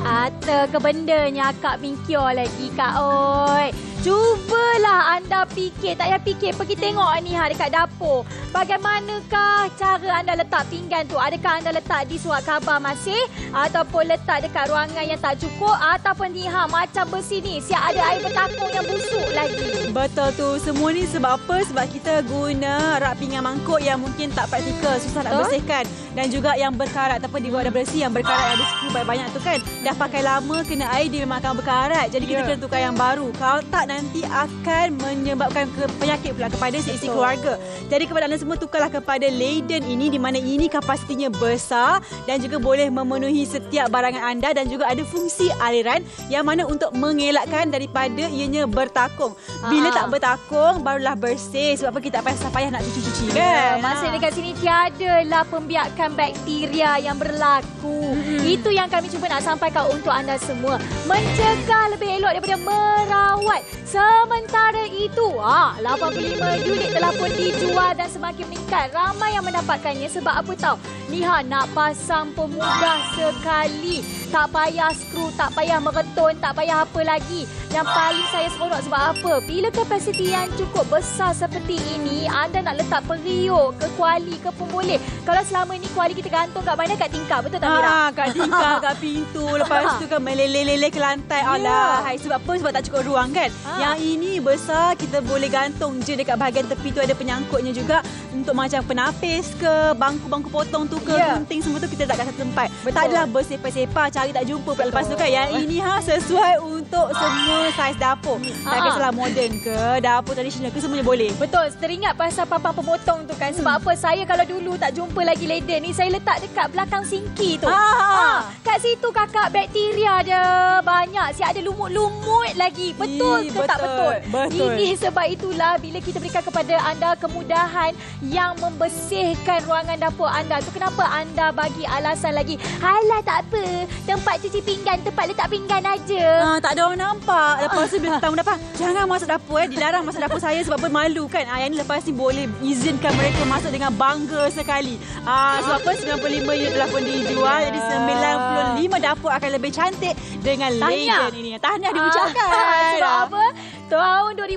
S1: Ata ke bendanya Kak Mingkio lagi Kak Oi. Cubalah anda fikir, tak payah fikir, pergi tengok ni ha dekat dapur. Bagaimanakah cara anda letak pinggan tu? Adakah anda letak di surat khabar masih? Ataupun letak dekat ruangan yang tak cukup? Ataupun ni ha macam besi ni, siap ada air bertakung yang busuk lagi.
S2: Betul tu. Semua ni sebab apa? Sebab kita guna rak pinggan mangkuk yang mungkin tak praktikal, susah nak bersihkan. Dan juga yang berkarat ataupun dibuat dah bersih yang berkarat ada skru banyak-banyak tu kan. Dah pakai lama kena air dia memang akan berkarat. Jadi kita
S1: Ya.
S2: kena tukar yang baru. Kalau tak nanti akan menyebabkan ke penyakit pula kepada seisi
S1: Betul.
S2: keluarga. Jadi kepada anda semua tukarlah kepada Leiden ini di mana ini kapasitinya besar dan juga boleh memenuhi setiap barangan anda dan juga ada fungsi aliran yang mana untuk mengelakkan daripada ianya bertakung. Bila
S1: Ah.
S2: tak bertakung barulah bersih sebab apa kita tak payah payah nak cuci-cuci kan.
S1: Ya, masa dekat sini tiadalah pembiakan bakteria yang berlaku. Itu yang kami cuba nak sampaikan untuk anda semua. Mencegah lebih elok daripada merawat. Sementara itu, ah, 85 unit telah pun dijual dan semakin meningkat. Ramai yang mendapatkannya sebab apa tahu? Liha nak pasang pun mudah sekali. Tak payah skru, tak payah mereton, tak payah apa lagi. Yang paling saya seronok sebab apa? Bila kapasiti yang cukup besar seperti ini, anda nak letak periuk ke kuali ke pun boleh. Kalau selama ni kuali kita gantung kat mana? Kat tingkap. Betul tak Mira?
S2: Ha, kat tingkap, kat pintu. Lepas tu kan meleleh-leleh ke lantai.
S1: Ya.
S2: Alah, hai, sebab apa? Sebab tak cukup ruang kan?
S1: Ha.
S2: Yang ini besar, kita boleh gantung je dekat bahagian tepi tu ada penyangkutnya juga. Untuk macam penapis ke, bangku-bangku potong tu ke,
S1: Ya.
S2: gunting semua tu kita letak kat satu tempat.
S1: Betul.
S2: Tak adalah bersepah-sepah, cari tak jumpa pula lepas tu kan. Yang ini ha sesuai untuk semua saiz dapur. Tak
S1: Ha.
S2: kisahlah moden ke, dapur tradisional ke, semuanya boleh.
S1: Betul, teringat pasal papan pemotong tu kan. Sebab
S2: Hmm.
S1: apa? Saya kalau dulu tak jumpa lagi leden ni, saya letak dekat belakang sinki tu.
S2: Ah.
S1: kat situ kakak bakteria dia banyak. Si ada lumut-lumut lagi. Betul
S2: Ih,
S1: ke tak
S2: betul.
S1: betul?
S2: Betul.
S1: Ini sebab itulah bila kita berikan kepada anda kemudahan yang membersihkan ruangan dapur anda. Tu kenapa anda bagi alasan lagi? Halah tak apa. Tempat cuci pinggan, tempat letak pinggan aja.
S2: Ah, tak ada orang nampak. Lepas tu bila tamu dapat, jangan masuk dapur eh. Dilarang masuk dapur saya sebab apa malu kan. Ah, yang ni lepas ni boleh izinkan mereka masuk dengan bangga sekali. Ah, sebab apa 95 unit telah pun dijual. Jadi 95 dapur akan lebih cantik dengan
S1: Tahniah.
S2: legend ini. Tahniah diucapkan.
S1: Ah, sebab? Tahun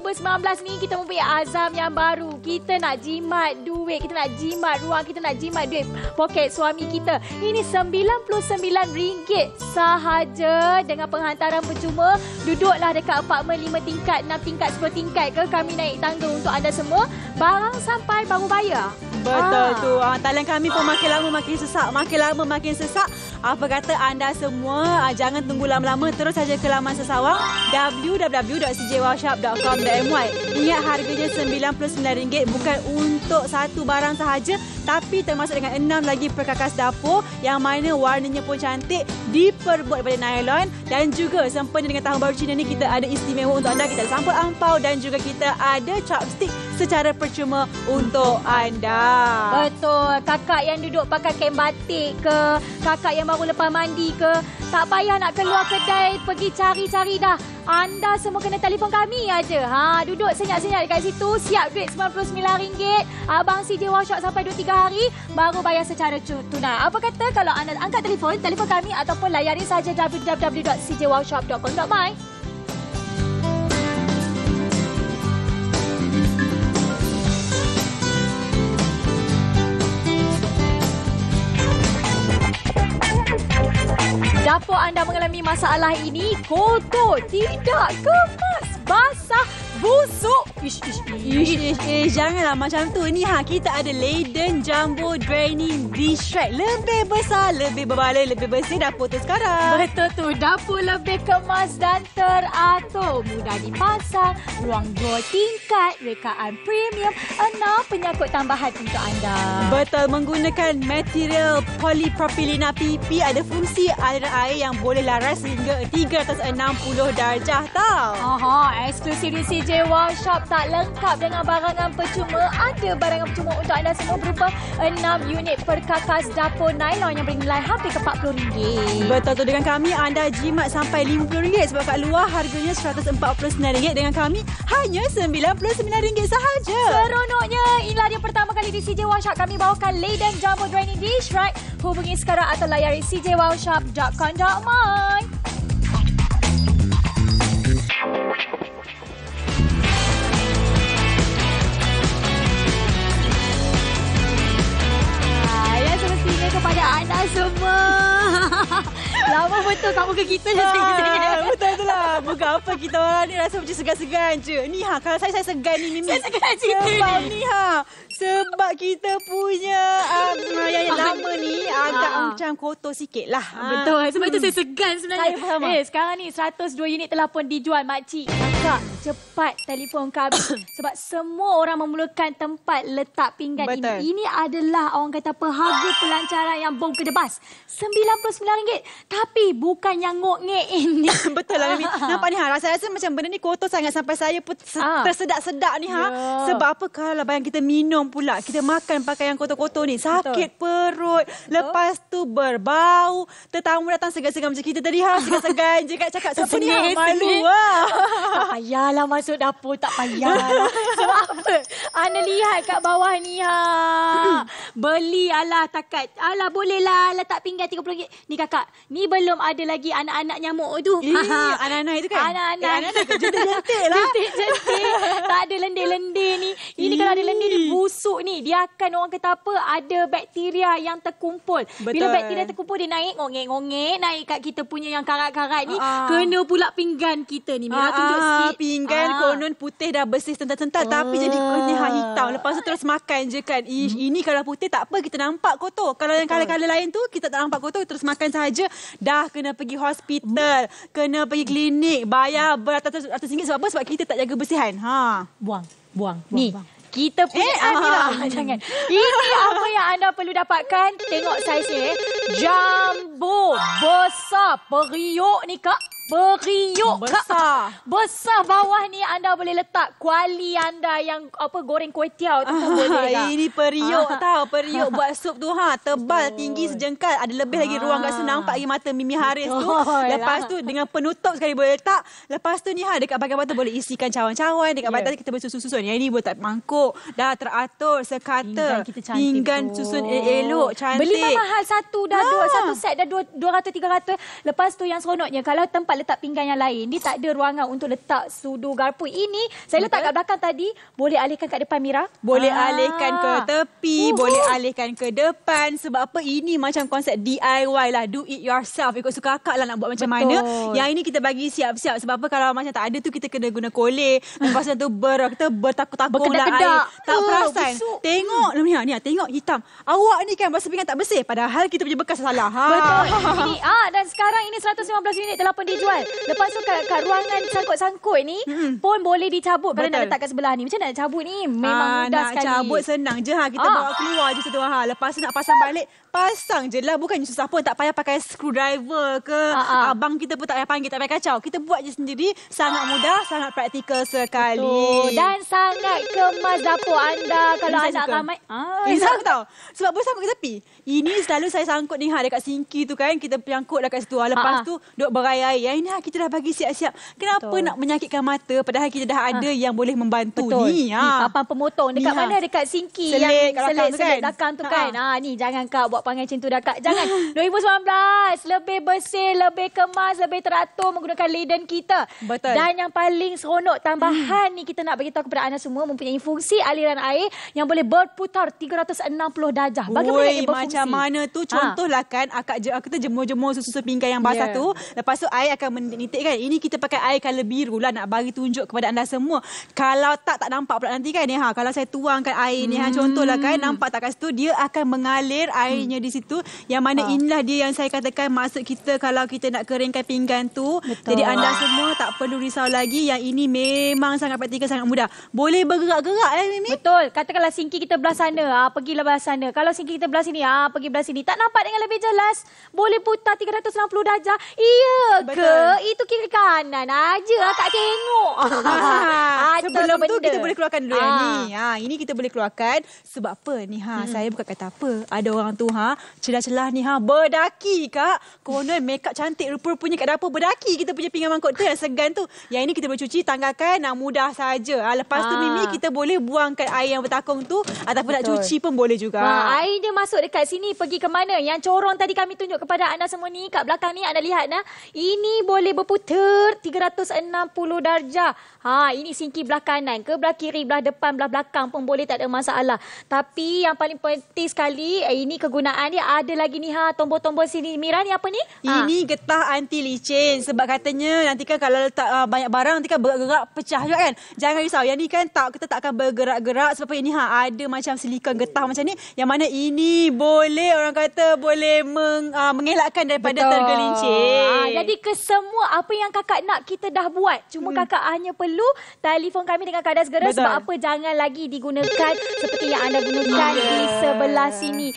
S1: 2019 ni kita mempunyai azam yang baru. Kita nak jimat duit, kita nak jimat ruang, kita nak jimat duit poket suami kita. Ini RM99 sahaja dengan penghantaran percuma. Duduklah dekat apartmen 5 tingkat, 6 tingkat, 10 tingkat ke kami naik tangga untuk anda semua. Barang sampai baru bayar.
S2: Betul
S1: Ah.
S2: tu. Ah, talian kami pun makin lama makin sesak. Makin lama makin sesak. Apa kata anda semua ah, jangan tunggu lama-lama terus saja ke laman sesawang www.cjwowshop.com.my. Ingat harganya RM99 bukan untuk satu barang sahaja tapi termasuk dengan enam lagi perkakas dapur yang mana warnanya pun cantik diperbuat daripada nylon dan juga sempena dengan tahun baru Cina ni kita ada istimewa untuk anda kita ada sampul ampau dan juga kita ada chopstick secara percuma untuk anda.
S1: Betul. Kakak yang duduk pakai kain batik ke, kakak yang baru lepas mandi ke, tak payah nak keluar kedai pergi cari-cari dah. Anda semua kena telefon kami aja. Ha, duduk senyap-senyap dekat situ, siap duit RM99. Abang CJ Workshop sampai 2-3 hari, baru bayar secara tunai. Apa kata kalau anda angkat telefon, telefon kami ataupun layari saja www.cjworkshop.com.my. Dapur anda mengalami masalah ini kotor, tidak kemas. Ish, ish,
S2: Ish, ish, ish, janganlah macam tu. Ni ha, kita ada Leiden Jumbo Draining Dish Rack. Lebih besar, lebih berbaloi, lebih bersih dapur tu sekarang.
S1: Betul tu, dapur lebih kemas dan teratur. Mudah dipasang, ruang drawer tingkat, rekaan premium, enam penyangkut tambahan untuk anda.
S2: Betul, menggunakan material polypropylena PP ada fungsi aliran air yang boleh laras hingga 360 darjah tau.
S1: Aha, eksklusif di CJ Wow Shop tak lengkap dengan barangan percuma. Ada barangan percuma untuk anda semua berupa 6 unit perkakas dapur nylon yang bernilai hampir ke RM40.
S2: Betul tu dengan kami anda jimat sampai RM50 sebab kat luar harganya RM149 dengan kami hanya RM99 sahaja.
S1: Seronoknya, inilah dia pertama kali di CJ Wow Shop kami bawakan Leiden Jumbo Draining Dish Rack. Hubungi sekarang atau layari cjwowshop.com.my. semestinya kepada anda semua. Lama betul kamu ke kita dah sengit-sengit.
S2: Ah, betul tu lah. Bukan apa kita orang ni rasa macam segan-segan je. Ni ha, kalau saya, saya segan ni Mimi.
S1: Saya segan cerita
S2: Sebab
S1: ni.
S2: ni ha. Sebab kita punya um, yang, yang lama ni agak
S1: Ah.
S2: macam kotor sikit lah.
S1: Betul. Sebab itu saya segan sebenarnya.
S2: Saya faham.
S1: Eh, sekarang ni 102 unit telah pun dijual makcik. Kakak, cepat telefon kami. Sebab semua orang memerlukan tempat letak pinggan
S2: Betul.
S1: ini. Ini adalah orang kata apa harga pelancaran yang bom kedebas. RM99. Tapi bukan yang ngok-ngek ini.
S2: Betul lah Mimi. Nampak ni ha. Rasa-rasa macam benda ni kotor sangat sampai saya pun
S1: Ah.
S2: tersedak-sedak ni ha.
S1: Ya.
S2: Sebab apa kalau bayang kita minum pula. Kita makan pakai yang kotor-kotor ni. Sakit perut. Lepas tu berbau. Tetamu datang segan-segan macam kita tadi ha. Segan-segan je kat cakap. Siapa ni ha? Malu lah.
S1: tak payahlah masuk dapur, tak payahlah. Sebab apa? Anda lihat kat bawah ni ha. Beli alah takat. Alah bolehlah letak pinggan RM30. Ni kakak, ni belum ada lagi anak-anak nyamuk tu.
S2: Eh, anak-anak itu kan?
S1: Anak-anak.
S2: Eh, anak-anak jentik-jentik lah.
S1: Jentik-jentik. tak ada lendir-lendir ni. Ini kalau ada lendir ni busuk ni. Dia akan orang kata apa, ada bakteria yang terkumpul.
S2: Betul.
S1: Bila bakteria terkumpul, dia naik ngongek-ngongek. Naik kat kita punya yang karat-karat ni.
S2: Ah.
S1: Kena pula pinggan kita ni. Mira
S2: Ah,
S1: tunjuk
S2: ah,
S1: sikit.
S2: Pinggan
S1: Ah.
S2: konon putih dah bersih sental-sental tapi jadi ni ha hitam. Lepas tu terus makan je kan. Ish,
S1: Hmm.
S2: ini kalau putih tak apa kita nampak kotor. Kalau yang kala-kala lain tu kita tak nampak kotor terus makan saja dah kena pergi hospital, kena pergi klinik, bayar beratus-ratus ringgit sebab apa? Sebab kita tak jaga bersihan. Ha.
S1: Buang, buang.
S2: Buang,
S1: Ni.
S2: buang.
S1: Kita punya
S2: Eh,
S1: Amira.
S2: ah.
S1: Jangan. Ini apa yang anda perlu dapatkan. Tengok saiz ni. Jumbo. Besar. Periuk ni kak. Periuk kak.
S2: Besar.
S1: Besar bawah ni anda boleh letak kuali anda yang apa goreng kuih tiaw tu pun boleh.
S2: Ah, ini periuk
S1: Ah.
S2: tau. Periuk buat sup tu ha. Tebal, tinggi, sejengkal. Ada lebih lagi ruang kat situ. Nampak lagi mata Mimi Haris tu.
S1: Oh,
S2: Lepas tu dengan penutup sekali boleh letak. Lepas tu ni ha dekat bahagian batu boleh isikan cawan-cawan. Dekat
S1: Ya.
S2: batas kita boleh susun-susun. Yang ini boleh tak mangkuk. Dah teratur sekata.
S1: Pinggan kita cantik
S2: Pinggan
S1: betul.
S2: susun elok, cantik.
S1: Beli mahal satu dah dua
S2: Ah.
S1: satu set dah dua- 200 300. Lepas tu yang seronoknya kalau tempat letak pinggan yang lain dia tak ada ruangan untuk letak sudu garpu. Ini saya letak kat belakang tadi boleh alihkan kat depan Mira.
S2: Boleh
S1: Ah.
S2: alihkan ke tepi,
S1: Uhuh.
S2: boleh alihkan ke depan. Sebab apa ini macam konsep DIY lah. Do it yourself. Ikut suka akak lah nak buat macam
S1: Betul.
S2: mana. Yang ini kita bagi siap-siap. Sebab apa kalau macam tak ada tu kita kena guna kolej. Lepas tu ber, kita bertakuk-takuk lah air. Tak
S1: Uh,
S2: perasan.
S1: busuk.
S2: Tengok. Ni, ni, tengok hitam. Awak ni kan basuh pinggan tak bersih. Padahal kita punya bekas salah. Ha.
S1: Betul. Ini ah dan sekarang ini 115 unit telah pun dijual. Lepas tu kat, kat ruangan sangkut-sangkut ni
S2: Mm-mm.
S1: pun boleh dicabut kalau nak letak kat sebelah ni. Macam nak cabut ni? Memang
S2: Ah,
S1: mudah
S2: nak
S1: sekali.
S2: cabut senang je ha. Kita
S1: Ah.
S2: bawa keluar je satu ha. Lepas tu nak pasang balik, pasang je lah. Bukannya susah pun. Tak payah pakai screwdriver ke.
S1: Ah.
S2: Abang kita pun tak payah panggil, tak payah kacau. Kita buat je sendiri. Sangat mudah, sangat praktikal sekali.
S1: Betul. Dan sangat kemas dapur anda kalau anak
S2: suka.
S1: ramai. Ah,
S2: Ini aku tahu. Sebab boleh sangkut ke tepi. Ini selalu saya sangkut ni ha dekat sinki tu kan. Kita penyangkut dekat situ. Ha. Lepas
S1: Ha, ha.
S2: tu duk berai air. Yang ini ha, kita dah bagi siap-siap. Kenapa
S1: Betul.
S2: nak menyakitkan mata padahal kita dah ada yang boleh membantu
S1: Betul.
S2: ni.
S1: Ni
S2: Ha.
S1: papan pemotong. Dekat
S2: Ni, ha.
S1: mana? Dekat sinki
S2: Selit
S1: yang
S2: kat belakang
S1: selit,
S2: tu
S1: selit
S2: kan?
S1: belakang tu
S2: Ha,
S1: kan. Ha, ni jangan kak buat panggil macam tu dah kak. Jangan. 2019 lebih bersih, lebih kemas, lebih teratur menggunakan liden kita.
S2: Betul.
S1: Dan yang paling seronok tambahan ni kita nak bagi tahu kepada anda semua mempunyai fungsi aliran air yang boleh berputar 360 darjah. Bagaimana
S2: Oi,
S1: ia berfungsi?
S2: macam mana tu
S1: Ha.
S2: contohlah kan akak je kita jemur-jemur susu pinggan yang basah
S1: Ya.
S2: tu lepas tu air akan menitik kan ini kita pakai air colour biru lah nak bagi tunjuk kepada anda semua kalau tak tak nampak pula nanti kan ni ha kalau saya tuangkan air ni ha contohlah kan nampak tak kat situ dia akan mengalir airnya di situ yang mana
S1: Ha.
S2: inilah dia yang saya katakan maksud kita kalau kita nak keringkan pinggan tu
S1: Betul.
S2: jadi anda semua tak perlu risau lagi yang ini memang sangat praktikal sangat mudah boleh bergerak-gerak eh Mimi
S1: Betul. Katakanlah sinki kita belah sana, ah pergilah belah sana. Kalau sinki kita belah sini, ah pergi belah sini. Tak nampak dengan lebih jelas. Boleh putar 360 darjah. Iya ke? Itu kiri kanan aja akak tengok.
S2: Ha,
S1: Ada
S2: sebelum tu kita boleh keluarkan dulu yang
S1: Ah.
S2: ni. Ha, ini kita boleh keluarkan sebab apa ni ha, hmm. saya bukan kata apa. Ada orang tu ha, celah-celah ni ha, berdaki kak. Konon make up cantik rupa-rupanya kat dapur berdaki kita punya pinggan mangkuk tu yang segan tu. Yang ini kita boleh cuci, tanggalkan, nak mudah saja. Ha, lepas tu
S1: Ah.
S2: Mimi kita boleh buangkan air yang bertakung tu ataupun nak
S1: Betul.
S2: cuci pun boleh juga.
S1: Ha, airnya masuk dekat sini pergi ke mana? Yang corong tadi kami tunjuk kepada anda semua ni kat belakang ni anda lihat nah. Ini boleh berputar 360 darjah. Ha, ini sinki belah kanan ke belah kiri, belah depan, belah belakang pun boleh tak ada masalah. Tapi yang paling penting sekali eh, ini kegunaan dia ada lagi ni ha tombol-tombol sini. Mira ni apa ni? Ha.
S2: Ini getah anti licin sebab katanya nanti kan kalau letak uh, banyak barang nanti kan bergerak pecah juga kan. Jangan risau. Yang ni kan tak kita tak akan bergerak-gerak sebab ini ha ada macam silikon getah macam ni yang mana ini boleh orang kata boleh meng, uh, mengelakkan daripada
S1: Betul.
S2: tergelincir.
S1: Ah, jadi ke semua apa yang kakak nak kita dah buat. Cuma hmm. kakak hanya perlu telefon kami dengan Kadas Gera
S2: Betul.
S1: sebab apa jangan lagi digunakan seperti yang anda gunakan di sebelah sini.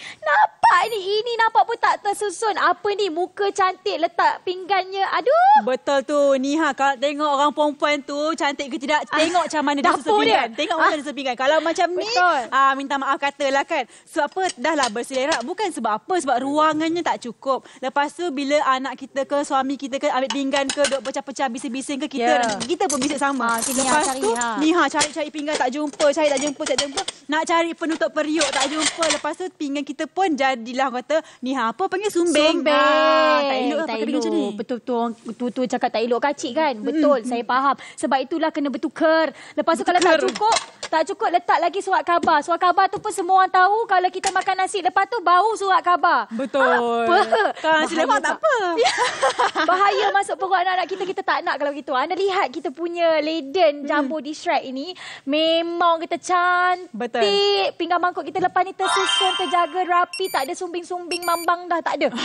S1: Nampak ni ini nampak pun tak tersusun. Apa ni muka cantik letak pinggannya. Aduh.
S2: Betul tu. Ni ha kalau tengok orang perempuan tu cantik ke tidak tengok macam mana dia susun
S1: dia.
S2: pinggan. Tengok macam dia susun pinggan. Kalau macam ni ah minta maaf katalah kan. Sebab apa dah lah berselerak bukan sebab apa sebab ruangannya tak cukup. Lepas tu bila anak kita ke suami kita ke ambil pinggan ke duk pecah-pecah bising-bising ke kita
S1: Ya.
S2: kita pun bising sama.
S1: Ah,
S2: Lepas
S1: ha, cari,
S2: tu
S1: ha.
S2: ni ha cari-cari pinggan tak jumpa, cari tak jumpa, tak jumpa. Nak cari penutup periuk tak jumpa. Lepas tu pinggan kita pun jadilah orang kata ni ha apa panggil sumbing.
S1: Sumbing.
S2: Ah, tak elok lah
S1: tak
S2: pakai baju macam ni.
S1: Betul tu orang tu cakap tak elok kacik kan. Betul, saya faham. Sebab itulah kena bertukar. Lepas tu kalau tak
S2: Bertukar.
S1: cukup, tak cukup letak lagi surat khabar. Surat khabar tu pun semua orang tahu kalau kita makan nasi lepas tu bau surat khabar.
S2: Betul.
S1: Apa?
S2: Kalau nasi lemak tak apa.
S1: Bahaya masuk perut anak-anak kita. Kita tak nak kalau gitu. Anda lihat kita punya
S2: Hmm.
S1: Leiden Jumbo Distract ini. Memang kita cantik.
S2: Betul.
S1: Pinggan mangkuk kita lepas ni tersusun, terjaga rapi. Tak ada sumbing-sumbing mambang dah. Tak ada.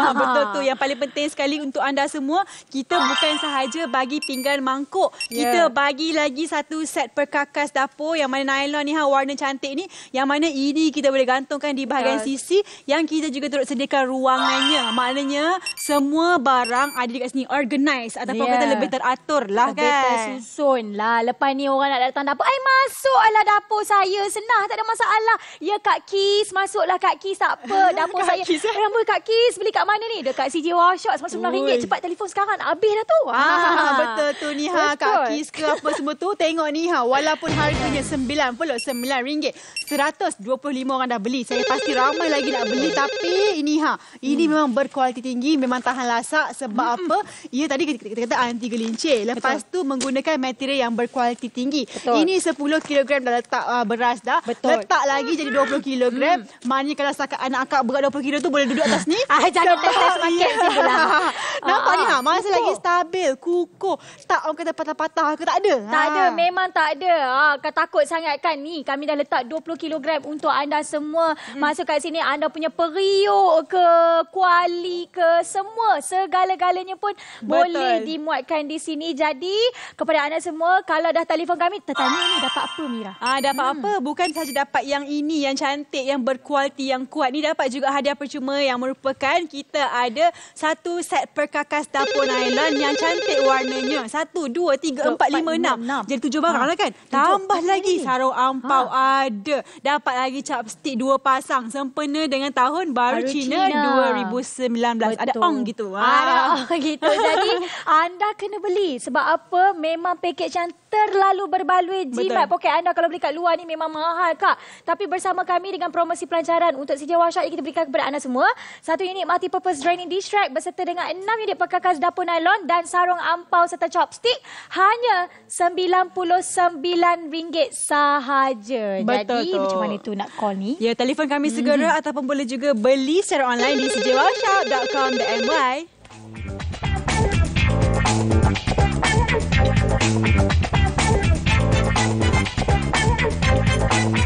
S2: Ah, Betul tu. Yang paling penting sekali untuk anda semua, kita bukan sahaja bagi pinggan mangkuk. Kita
S1: Yeah.
S2: bagi lagi satu set perkakas dapur yang mana nylon ni ha, warna cantik ni. Yang mana ini kita boleh gantungkan di bahagian
S1: Betul.
S2: sisi. Yang kita juga turut sediakan ruangannya. Maknanya semua barang ada dekat sini organize ataupun
S1: Yeah.
S2: kata lebih teratur lah
S1: Lebih
S2: kan.
S1: tersusun lah. Lepas ni orang nak datang dapur. Ay masuk lah dapur saya. Senang. Tak ada masalah. Ya Kak Kis. Masuklah Kak Kis. Tak apa. Dapur saya.
S2: Kis, eh?
S1: Amboi Kak Kis. Beli kat mana ni? Dekat CJ
S2: Ui.
S1: RM9. Cepat telefon sekarang. Habis dah tu.
S2: Ah, betul tu ni ha
S1: Betul.
S2: Kak Kis ke apa semua tu tengok ni ha walaupun harganya RM99 125 orang dah beli saya pasti ramai lagi nak beli tapi ini ha ini
S1: Hmm.
S2: memang berkualiti tinggi memang tahan lasak sebab apa ia tadi kita, kita kata anti gelincir lepas tu menggunakan material yang berkualiti tinggi
S1: Betul.
S2: ini 10 kg dah letak uh, beras dah
S1: Betul. Hmm.
S2: letak lagi jadi 20 kg maknanya kalau setakat anak akak berat 20 kg tu boleh duduk atas ni
S1: Ah, jangan macam tu lah.
S2: Nampak
S1: Ah,
S2: ni ha
S1: ah.
S2: Masa
S1: Kukuh.
S2: lagi stabil Kukuh Tak orang kata patah-patah ke Tak ada
S1: Tak
S2: Ha.
S1: ada, memang tak ada. Ha, kau takut sangat kan ni. Kami dah letak 20 kg untuk anda semua.
S2: Hmm.
S1: Masuk kat sini anda punya periuk ke, kuali ke, semua. Segala-galanya pun
S2: Betul.
S1: boleh dimuatkan di sini. Jadi kepada anda semua, kalau dah telefon kami, tertanya ni dapat apa Mira?
S2: Ah, dapat hmm. apa? Bukan saja dapat yang ini, yang cantik, yang berkualiti, yang kuat. Ni dapat juga hadiah percuma yang merupakan kita ada satu set perkakas dapur nylon yang cantik warnanya. Satu, dua, tiga, empat,
S1: empat,
S2: lima, enam.
S1: enam.
S2: Jadi tujuh barang
S1: Ha.
S2: lah kan?
S1: Tujuh.
S2: Tambah lagi
S1: lagi?
S2: sarung ampau
S1: Ha.
S2: ada. Dapat lagi chapstick dua pasang. Sempena dengan tahun baru,
S1: Baru
S2: Cina,
S1: Cina.
S2: 2019. Ada
S1: Betul.
S2: ong gitu.
S1: Ada
S2: Ah.
S1: ong gitu. Jadi anda kena beli. Sebab apa? Memang pakej yang terlalu berbaloi jimat.
S2: Betul.
S1: Poket anda kalau beli kat luar ni memang mahal kak. Tapi bersama kami dengan promosi pelancaran untuk CJ Washart yang kita berikan kepada anda semua. Satu unit multi-purpose draining dish rack berserta dengan enam unit perkakas dapur nylon dan sarung ampau serta chopstick. Hanya RM99 sahaja.
S2: Betul
S1: Jadi
S2: tu.
S1: macam mana tu nak call ni?
S2: Ya, telefon kami segera
S1: Mhm.
S2: ataupun boleh juga beli secara online di sejawashop.com.my. Thank you.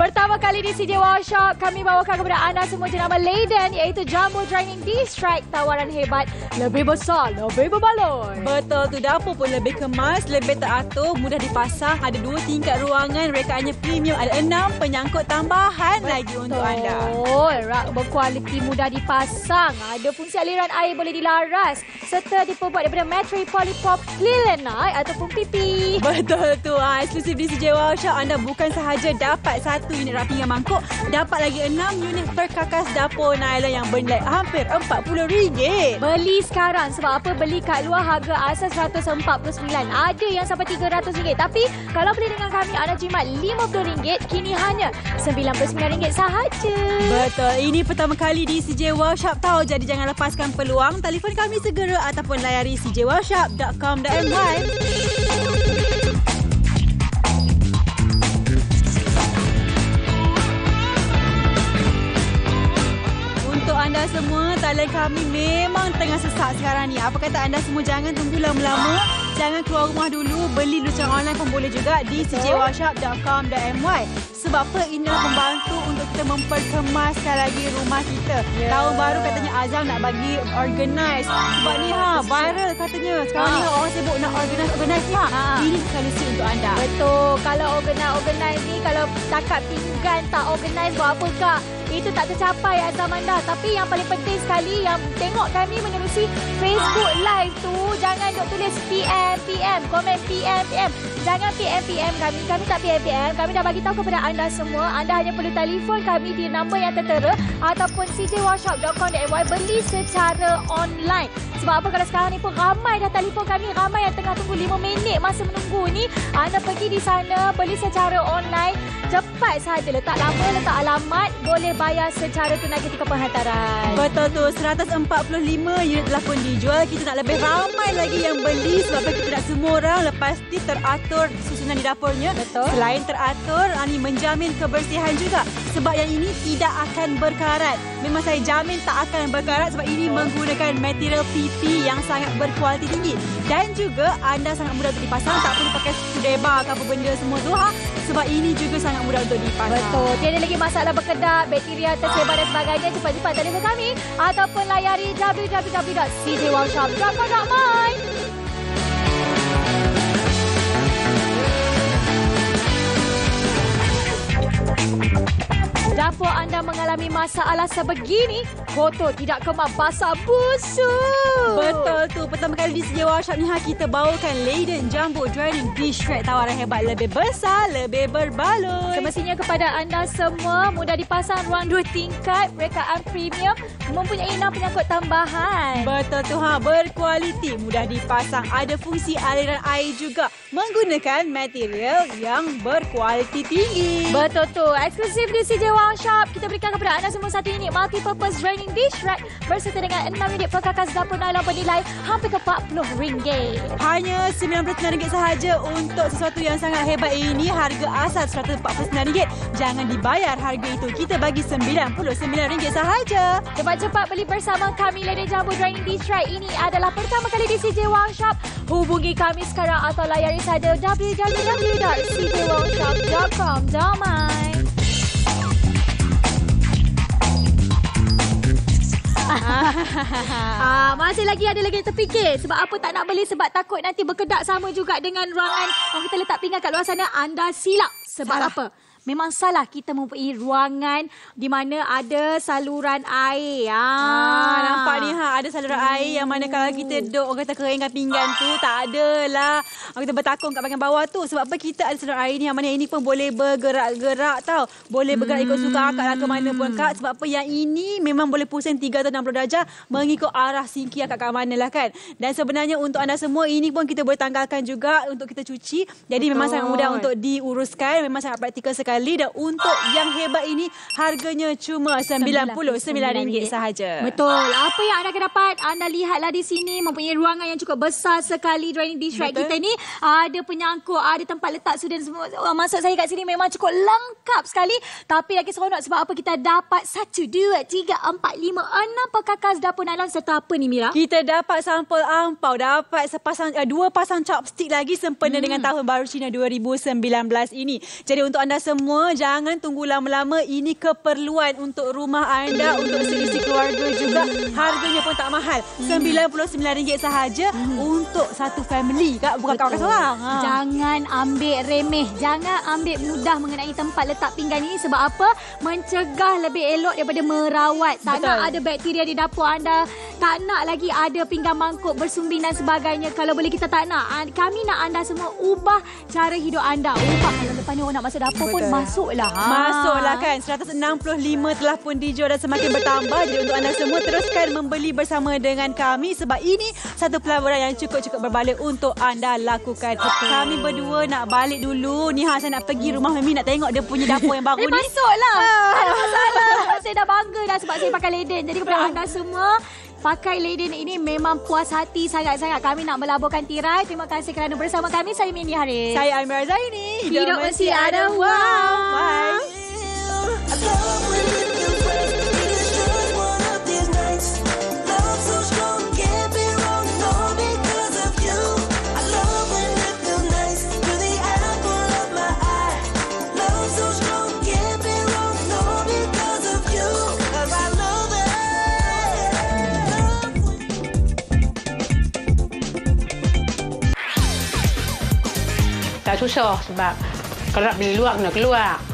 S1: Pertama kali di CJ Workshop, kami bawakan kepada anda semua jenama Leiden iaitu Jumbo Draining Distract. Tawaran hebat, lebih besar, lebih berbaloi.
S2: Betul tu dapur pun lebih kemas, lebih teratur, mudah dipasang, ada dua tingkat ruangan, rekaannya premium, ada enam penyangkut tambahan lagi untuk anda.
S1: Betul, rak berkualiti mudah dipasang. Ada fungsi aliran air boleh dilaras serta diperbuat daripada materi polypropylenite ataupun PP.
S2: Betul tu, ha, eksklusif di CJ Wow Shop, anda bukan sahaja dapat satu unit rak pinggan mangkuk, dapat lagi enam unit perkakas dapur nylon yang bernilai hampir RM40.
S1: Beli sekarang sebab apa beli kat luar harga asas RM149. Ada yang sampai RM300 tapi kalau beli dengan kami anda jimat RM50 kini hanya RM99 sahaja.
S2: Betul, ini pertama kali di CJ Wow Shop tahu, jadi jangan lepaskan peluang. Telefon kami segera ataupun layari cjwowshop.com.my. anda semua, talian kami memang tengah sesak sekarang ni. Apa kata anda semua jangan tunggu lama-lama. Jangan keluar rumah dulu. Beli dulu secara online pun boleh juga di cjwashop.com.my. Sebab apa? Ini adalah membantu untuk kita memperkemaskan lagi rumah kita.
S1: Ya.
S2: Tahun baru katanya Azam nak bagi organize. Sebab ni ha, viral katanya. Sekarang
S1: Ha.
S2: ni orang sibuk nak organize, organize ni ha.
S1: Ha.
S2: Ini solusi untuk anda.
S1: Betul. Kalau organize-organize ni, kalau takat pinggan tak organize buat apa kak? Itu tak tercapai azam anda. Tapi yang paling penting sekali yang tengok kami menerusi Facebook Live tu. Jangan duk tulis PM, PM. Komen PM, PM. Jangan PM, PM kami. Kami tak PM, PM. Kami dah bagi tahu kepada anda semua. Anda hanya perlu telefon kami di nombor yang tertera ataupun cjworkshop.com.my beli secara online. Sebab apa kalau sekarang ni pun ramai dah telefon kami. Ramai yang tengah tunggu 5 minit masa menunggu ni. Anda pergi di sana, beli secara online. Cepat saja. Letak nama, letak alamat. Boleh bayar secara tunai ketika penghantaran.
S2: Betul tu, 145 unit telah pun dijual. Kita nak lebih ramai lagi yang beli sebab kita nak semua orang lepas ni teratur susunan di dapurnya.
S1: Betul.
S2: Selain teratur, ini menjamin kebersihan juga. Sebab yang ini tidak akan berkarat. Memang saya jamin tak akan berkarat sebab ini menggunakan material PP yang sangat berkualiti tinggi. Dan juga anda sangat mudah untuk dipasang. Tak perlu pakai screwdriver ke apa benda semua tu. Ha? Sebab ini juga sangat mudah untuk dipasang.
S1: Betul. Tiada lagi masalah berkedap, bakteria tersebar dan sebagainya. Cepat-cepat telefon kami ataupun layari Dewa Shabda for not mine. Dapur anda mengalami masalah sebegini, kotor tidak kemas basah busuk.
S2: Betul tu. Pertama kali di ni ha, kita bawakan Leiden Jumbo Draining Dish Rack tawaran hebat. Lebih besar, lebih berbaloi.
S1: Semestinya kepada anda semua mudah dipasang ruang dua tingkat, rekaan premium, mempunyai enam penyangkut tambahan.
S2: Betul tu ha, berkualiti, mudah dipasang. Ada fungsi aliran air juga. Menggunakan material yang berkualiti tinggi.
S1: Betul tu. Eksklusif di CJ Wow Shop. Kita berikan kepada anda semua satu unit multi-purpose draining dish rack berserta dengan 6 unit perkakas dapur nylon bernilai hampir ke RM40.
S2: Hanya RM99 sahaja untuk sesuatu yang sangat hebat ini. Harga asal RM149. Jangan dibayar harga itu. Kita bagi RM99 sahaja.
S1: Cepat-cepat beli bersama kami Lady Jumbo Draining Dish Rack. Ini adalah pertama kali di CJ Wow Shop. Hubungi kami sekarang atau layari saja www.cjwowshop.com.my. Ah, masih lagi ada lagi yang terfikir. Sebab apa tak nak beli? Sebab takut nanti berkedak sama juga dengan ruangan orang kita letak pinggan kat luar sana. Anda silap. Sebab
S2: Salah.
S1: apa? Memang salah kita mempunyai ruangan di mana ada saluran air.
S2: Ah,
S1: Ah,
S2: nampak ni ha ada saluran air yang mana kalau kita duduk orang kata keringkan pinggan tu tak adalah. Orang kita bertakung kat bahagian bawah tu sebab apa kita ada saluran air ni yang mana ini pun boleh bergerak-gerak tau. Boleh bergerak ikut suka akak lah ke mana pun kak sebab apa yang ini memang boleh pusing 360 darjah mengikut arah sinki akak kat mana lah kan. Dan sebenarnya untuk anda semua ini pun kita boleh tanggalkan juga untuk kita cuci. Jadi Betul. memang sangat mudah untuk diuruskan, memang sangat praktikal sekali dan untuk yang hebat ini harganya cuma RM99 sahaja.
S1: Betul. Apa yang anda akan dapat? Anda lihatlah di sini mempunyai ruangan yang cukup besar sekali draining dish rack
S2: Betul.
S1: kita ni. Ada penyangkut, ada tempat letak sudah semua. Oh, Maksud saya kat sini memang cukup lengkap sekali. Tapi lagi seronok sebab apa kita dapat satu, dua, tiga, empat, lima, enam perkakas dapur nylon serta apa ni Mira?
S2: Kita dapat sampel ampau, dapat sepasang uh, dua pasang chopstick lagi sempena hmm. dengan tahun baru Cina 2019 ini. Jadi untuk anda semua jangan tunggu lama-lama, ini keperluan untuk rumah anda, untuk seisi keluarga juga. Harganya pun tak mahal. RM99 sahaja untuk satu family, kak, bukan kawan seorang. Ha.
S1: Jangan ambil remeh. Jangan ambil mudah mengenai tempat letak pinggan ini. Sebab apa? Mencegah lebih elok daripada merawat. Tak
S2: Betul.
S1: nak ada bakteria di dapur anda. Tak nak lagi ada pinggan mangkuk bersumbing dan sebagainya. Kalau boleh kita tak nak. Kami nak anda semua ubah cara hidup anda. Ubah. Kalau lepas ni orang nak masuk dapur pun
S2: Betul.
S1: Masuklah. Ha.
S2: Masuklah kan 165 telah pun dijual dan semakin bertambah Jadi untuk anda semua teruskan membeli bersama dengan kami Sebab ini satu pelaburan yang cukup-cukup berbalik untuk anda lakukan Kami berdua nak balik dulu Ni ha saya nak pergi rumah Mimi nak tengok dia punya dapur yang baru
S1: Eh,
S2: ni
S1: masuklah.
S2: Ah.
S1: Tak ada masalah. Saya dah bangga dah sebab saya pakai leden. Jadi kepada anda semua, pakai leden ini memang puas hati sangat-sangat. Kami nak melaburkan tirai. Terima kasih kerana bersama kami. Saya Mindy Haris.
S2: Saya Amira Zaini
S1: Hidup mesti ada wow.
S2: Bye
S3: I when
S4: tak susah sebab kalau nak beli luar kena keluar.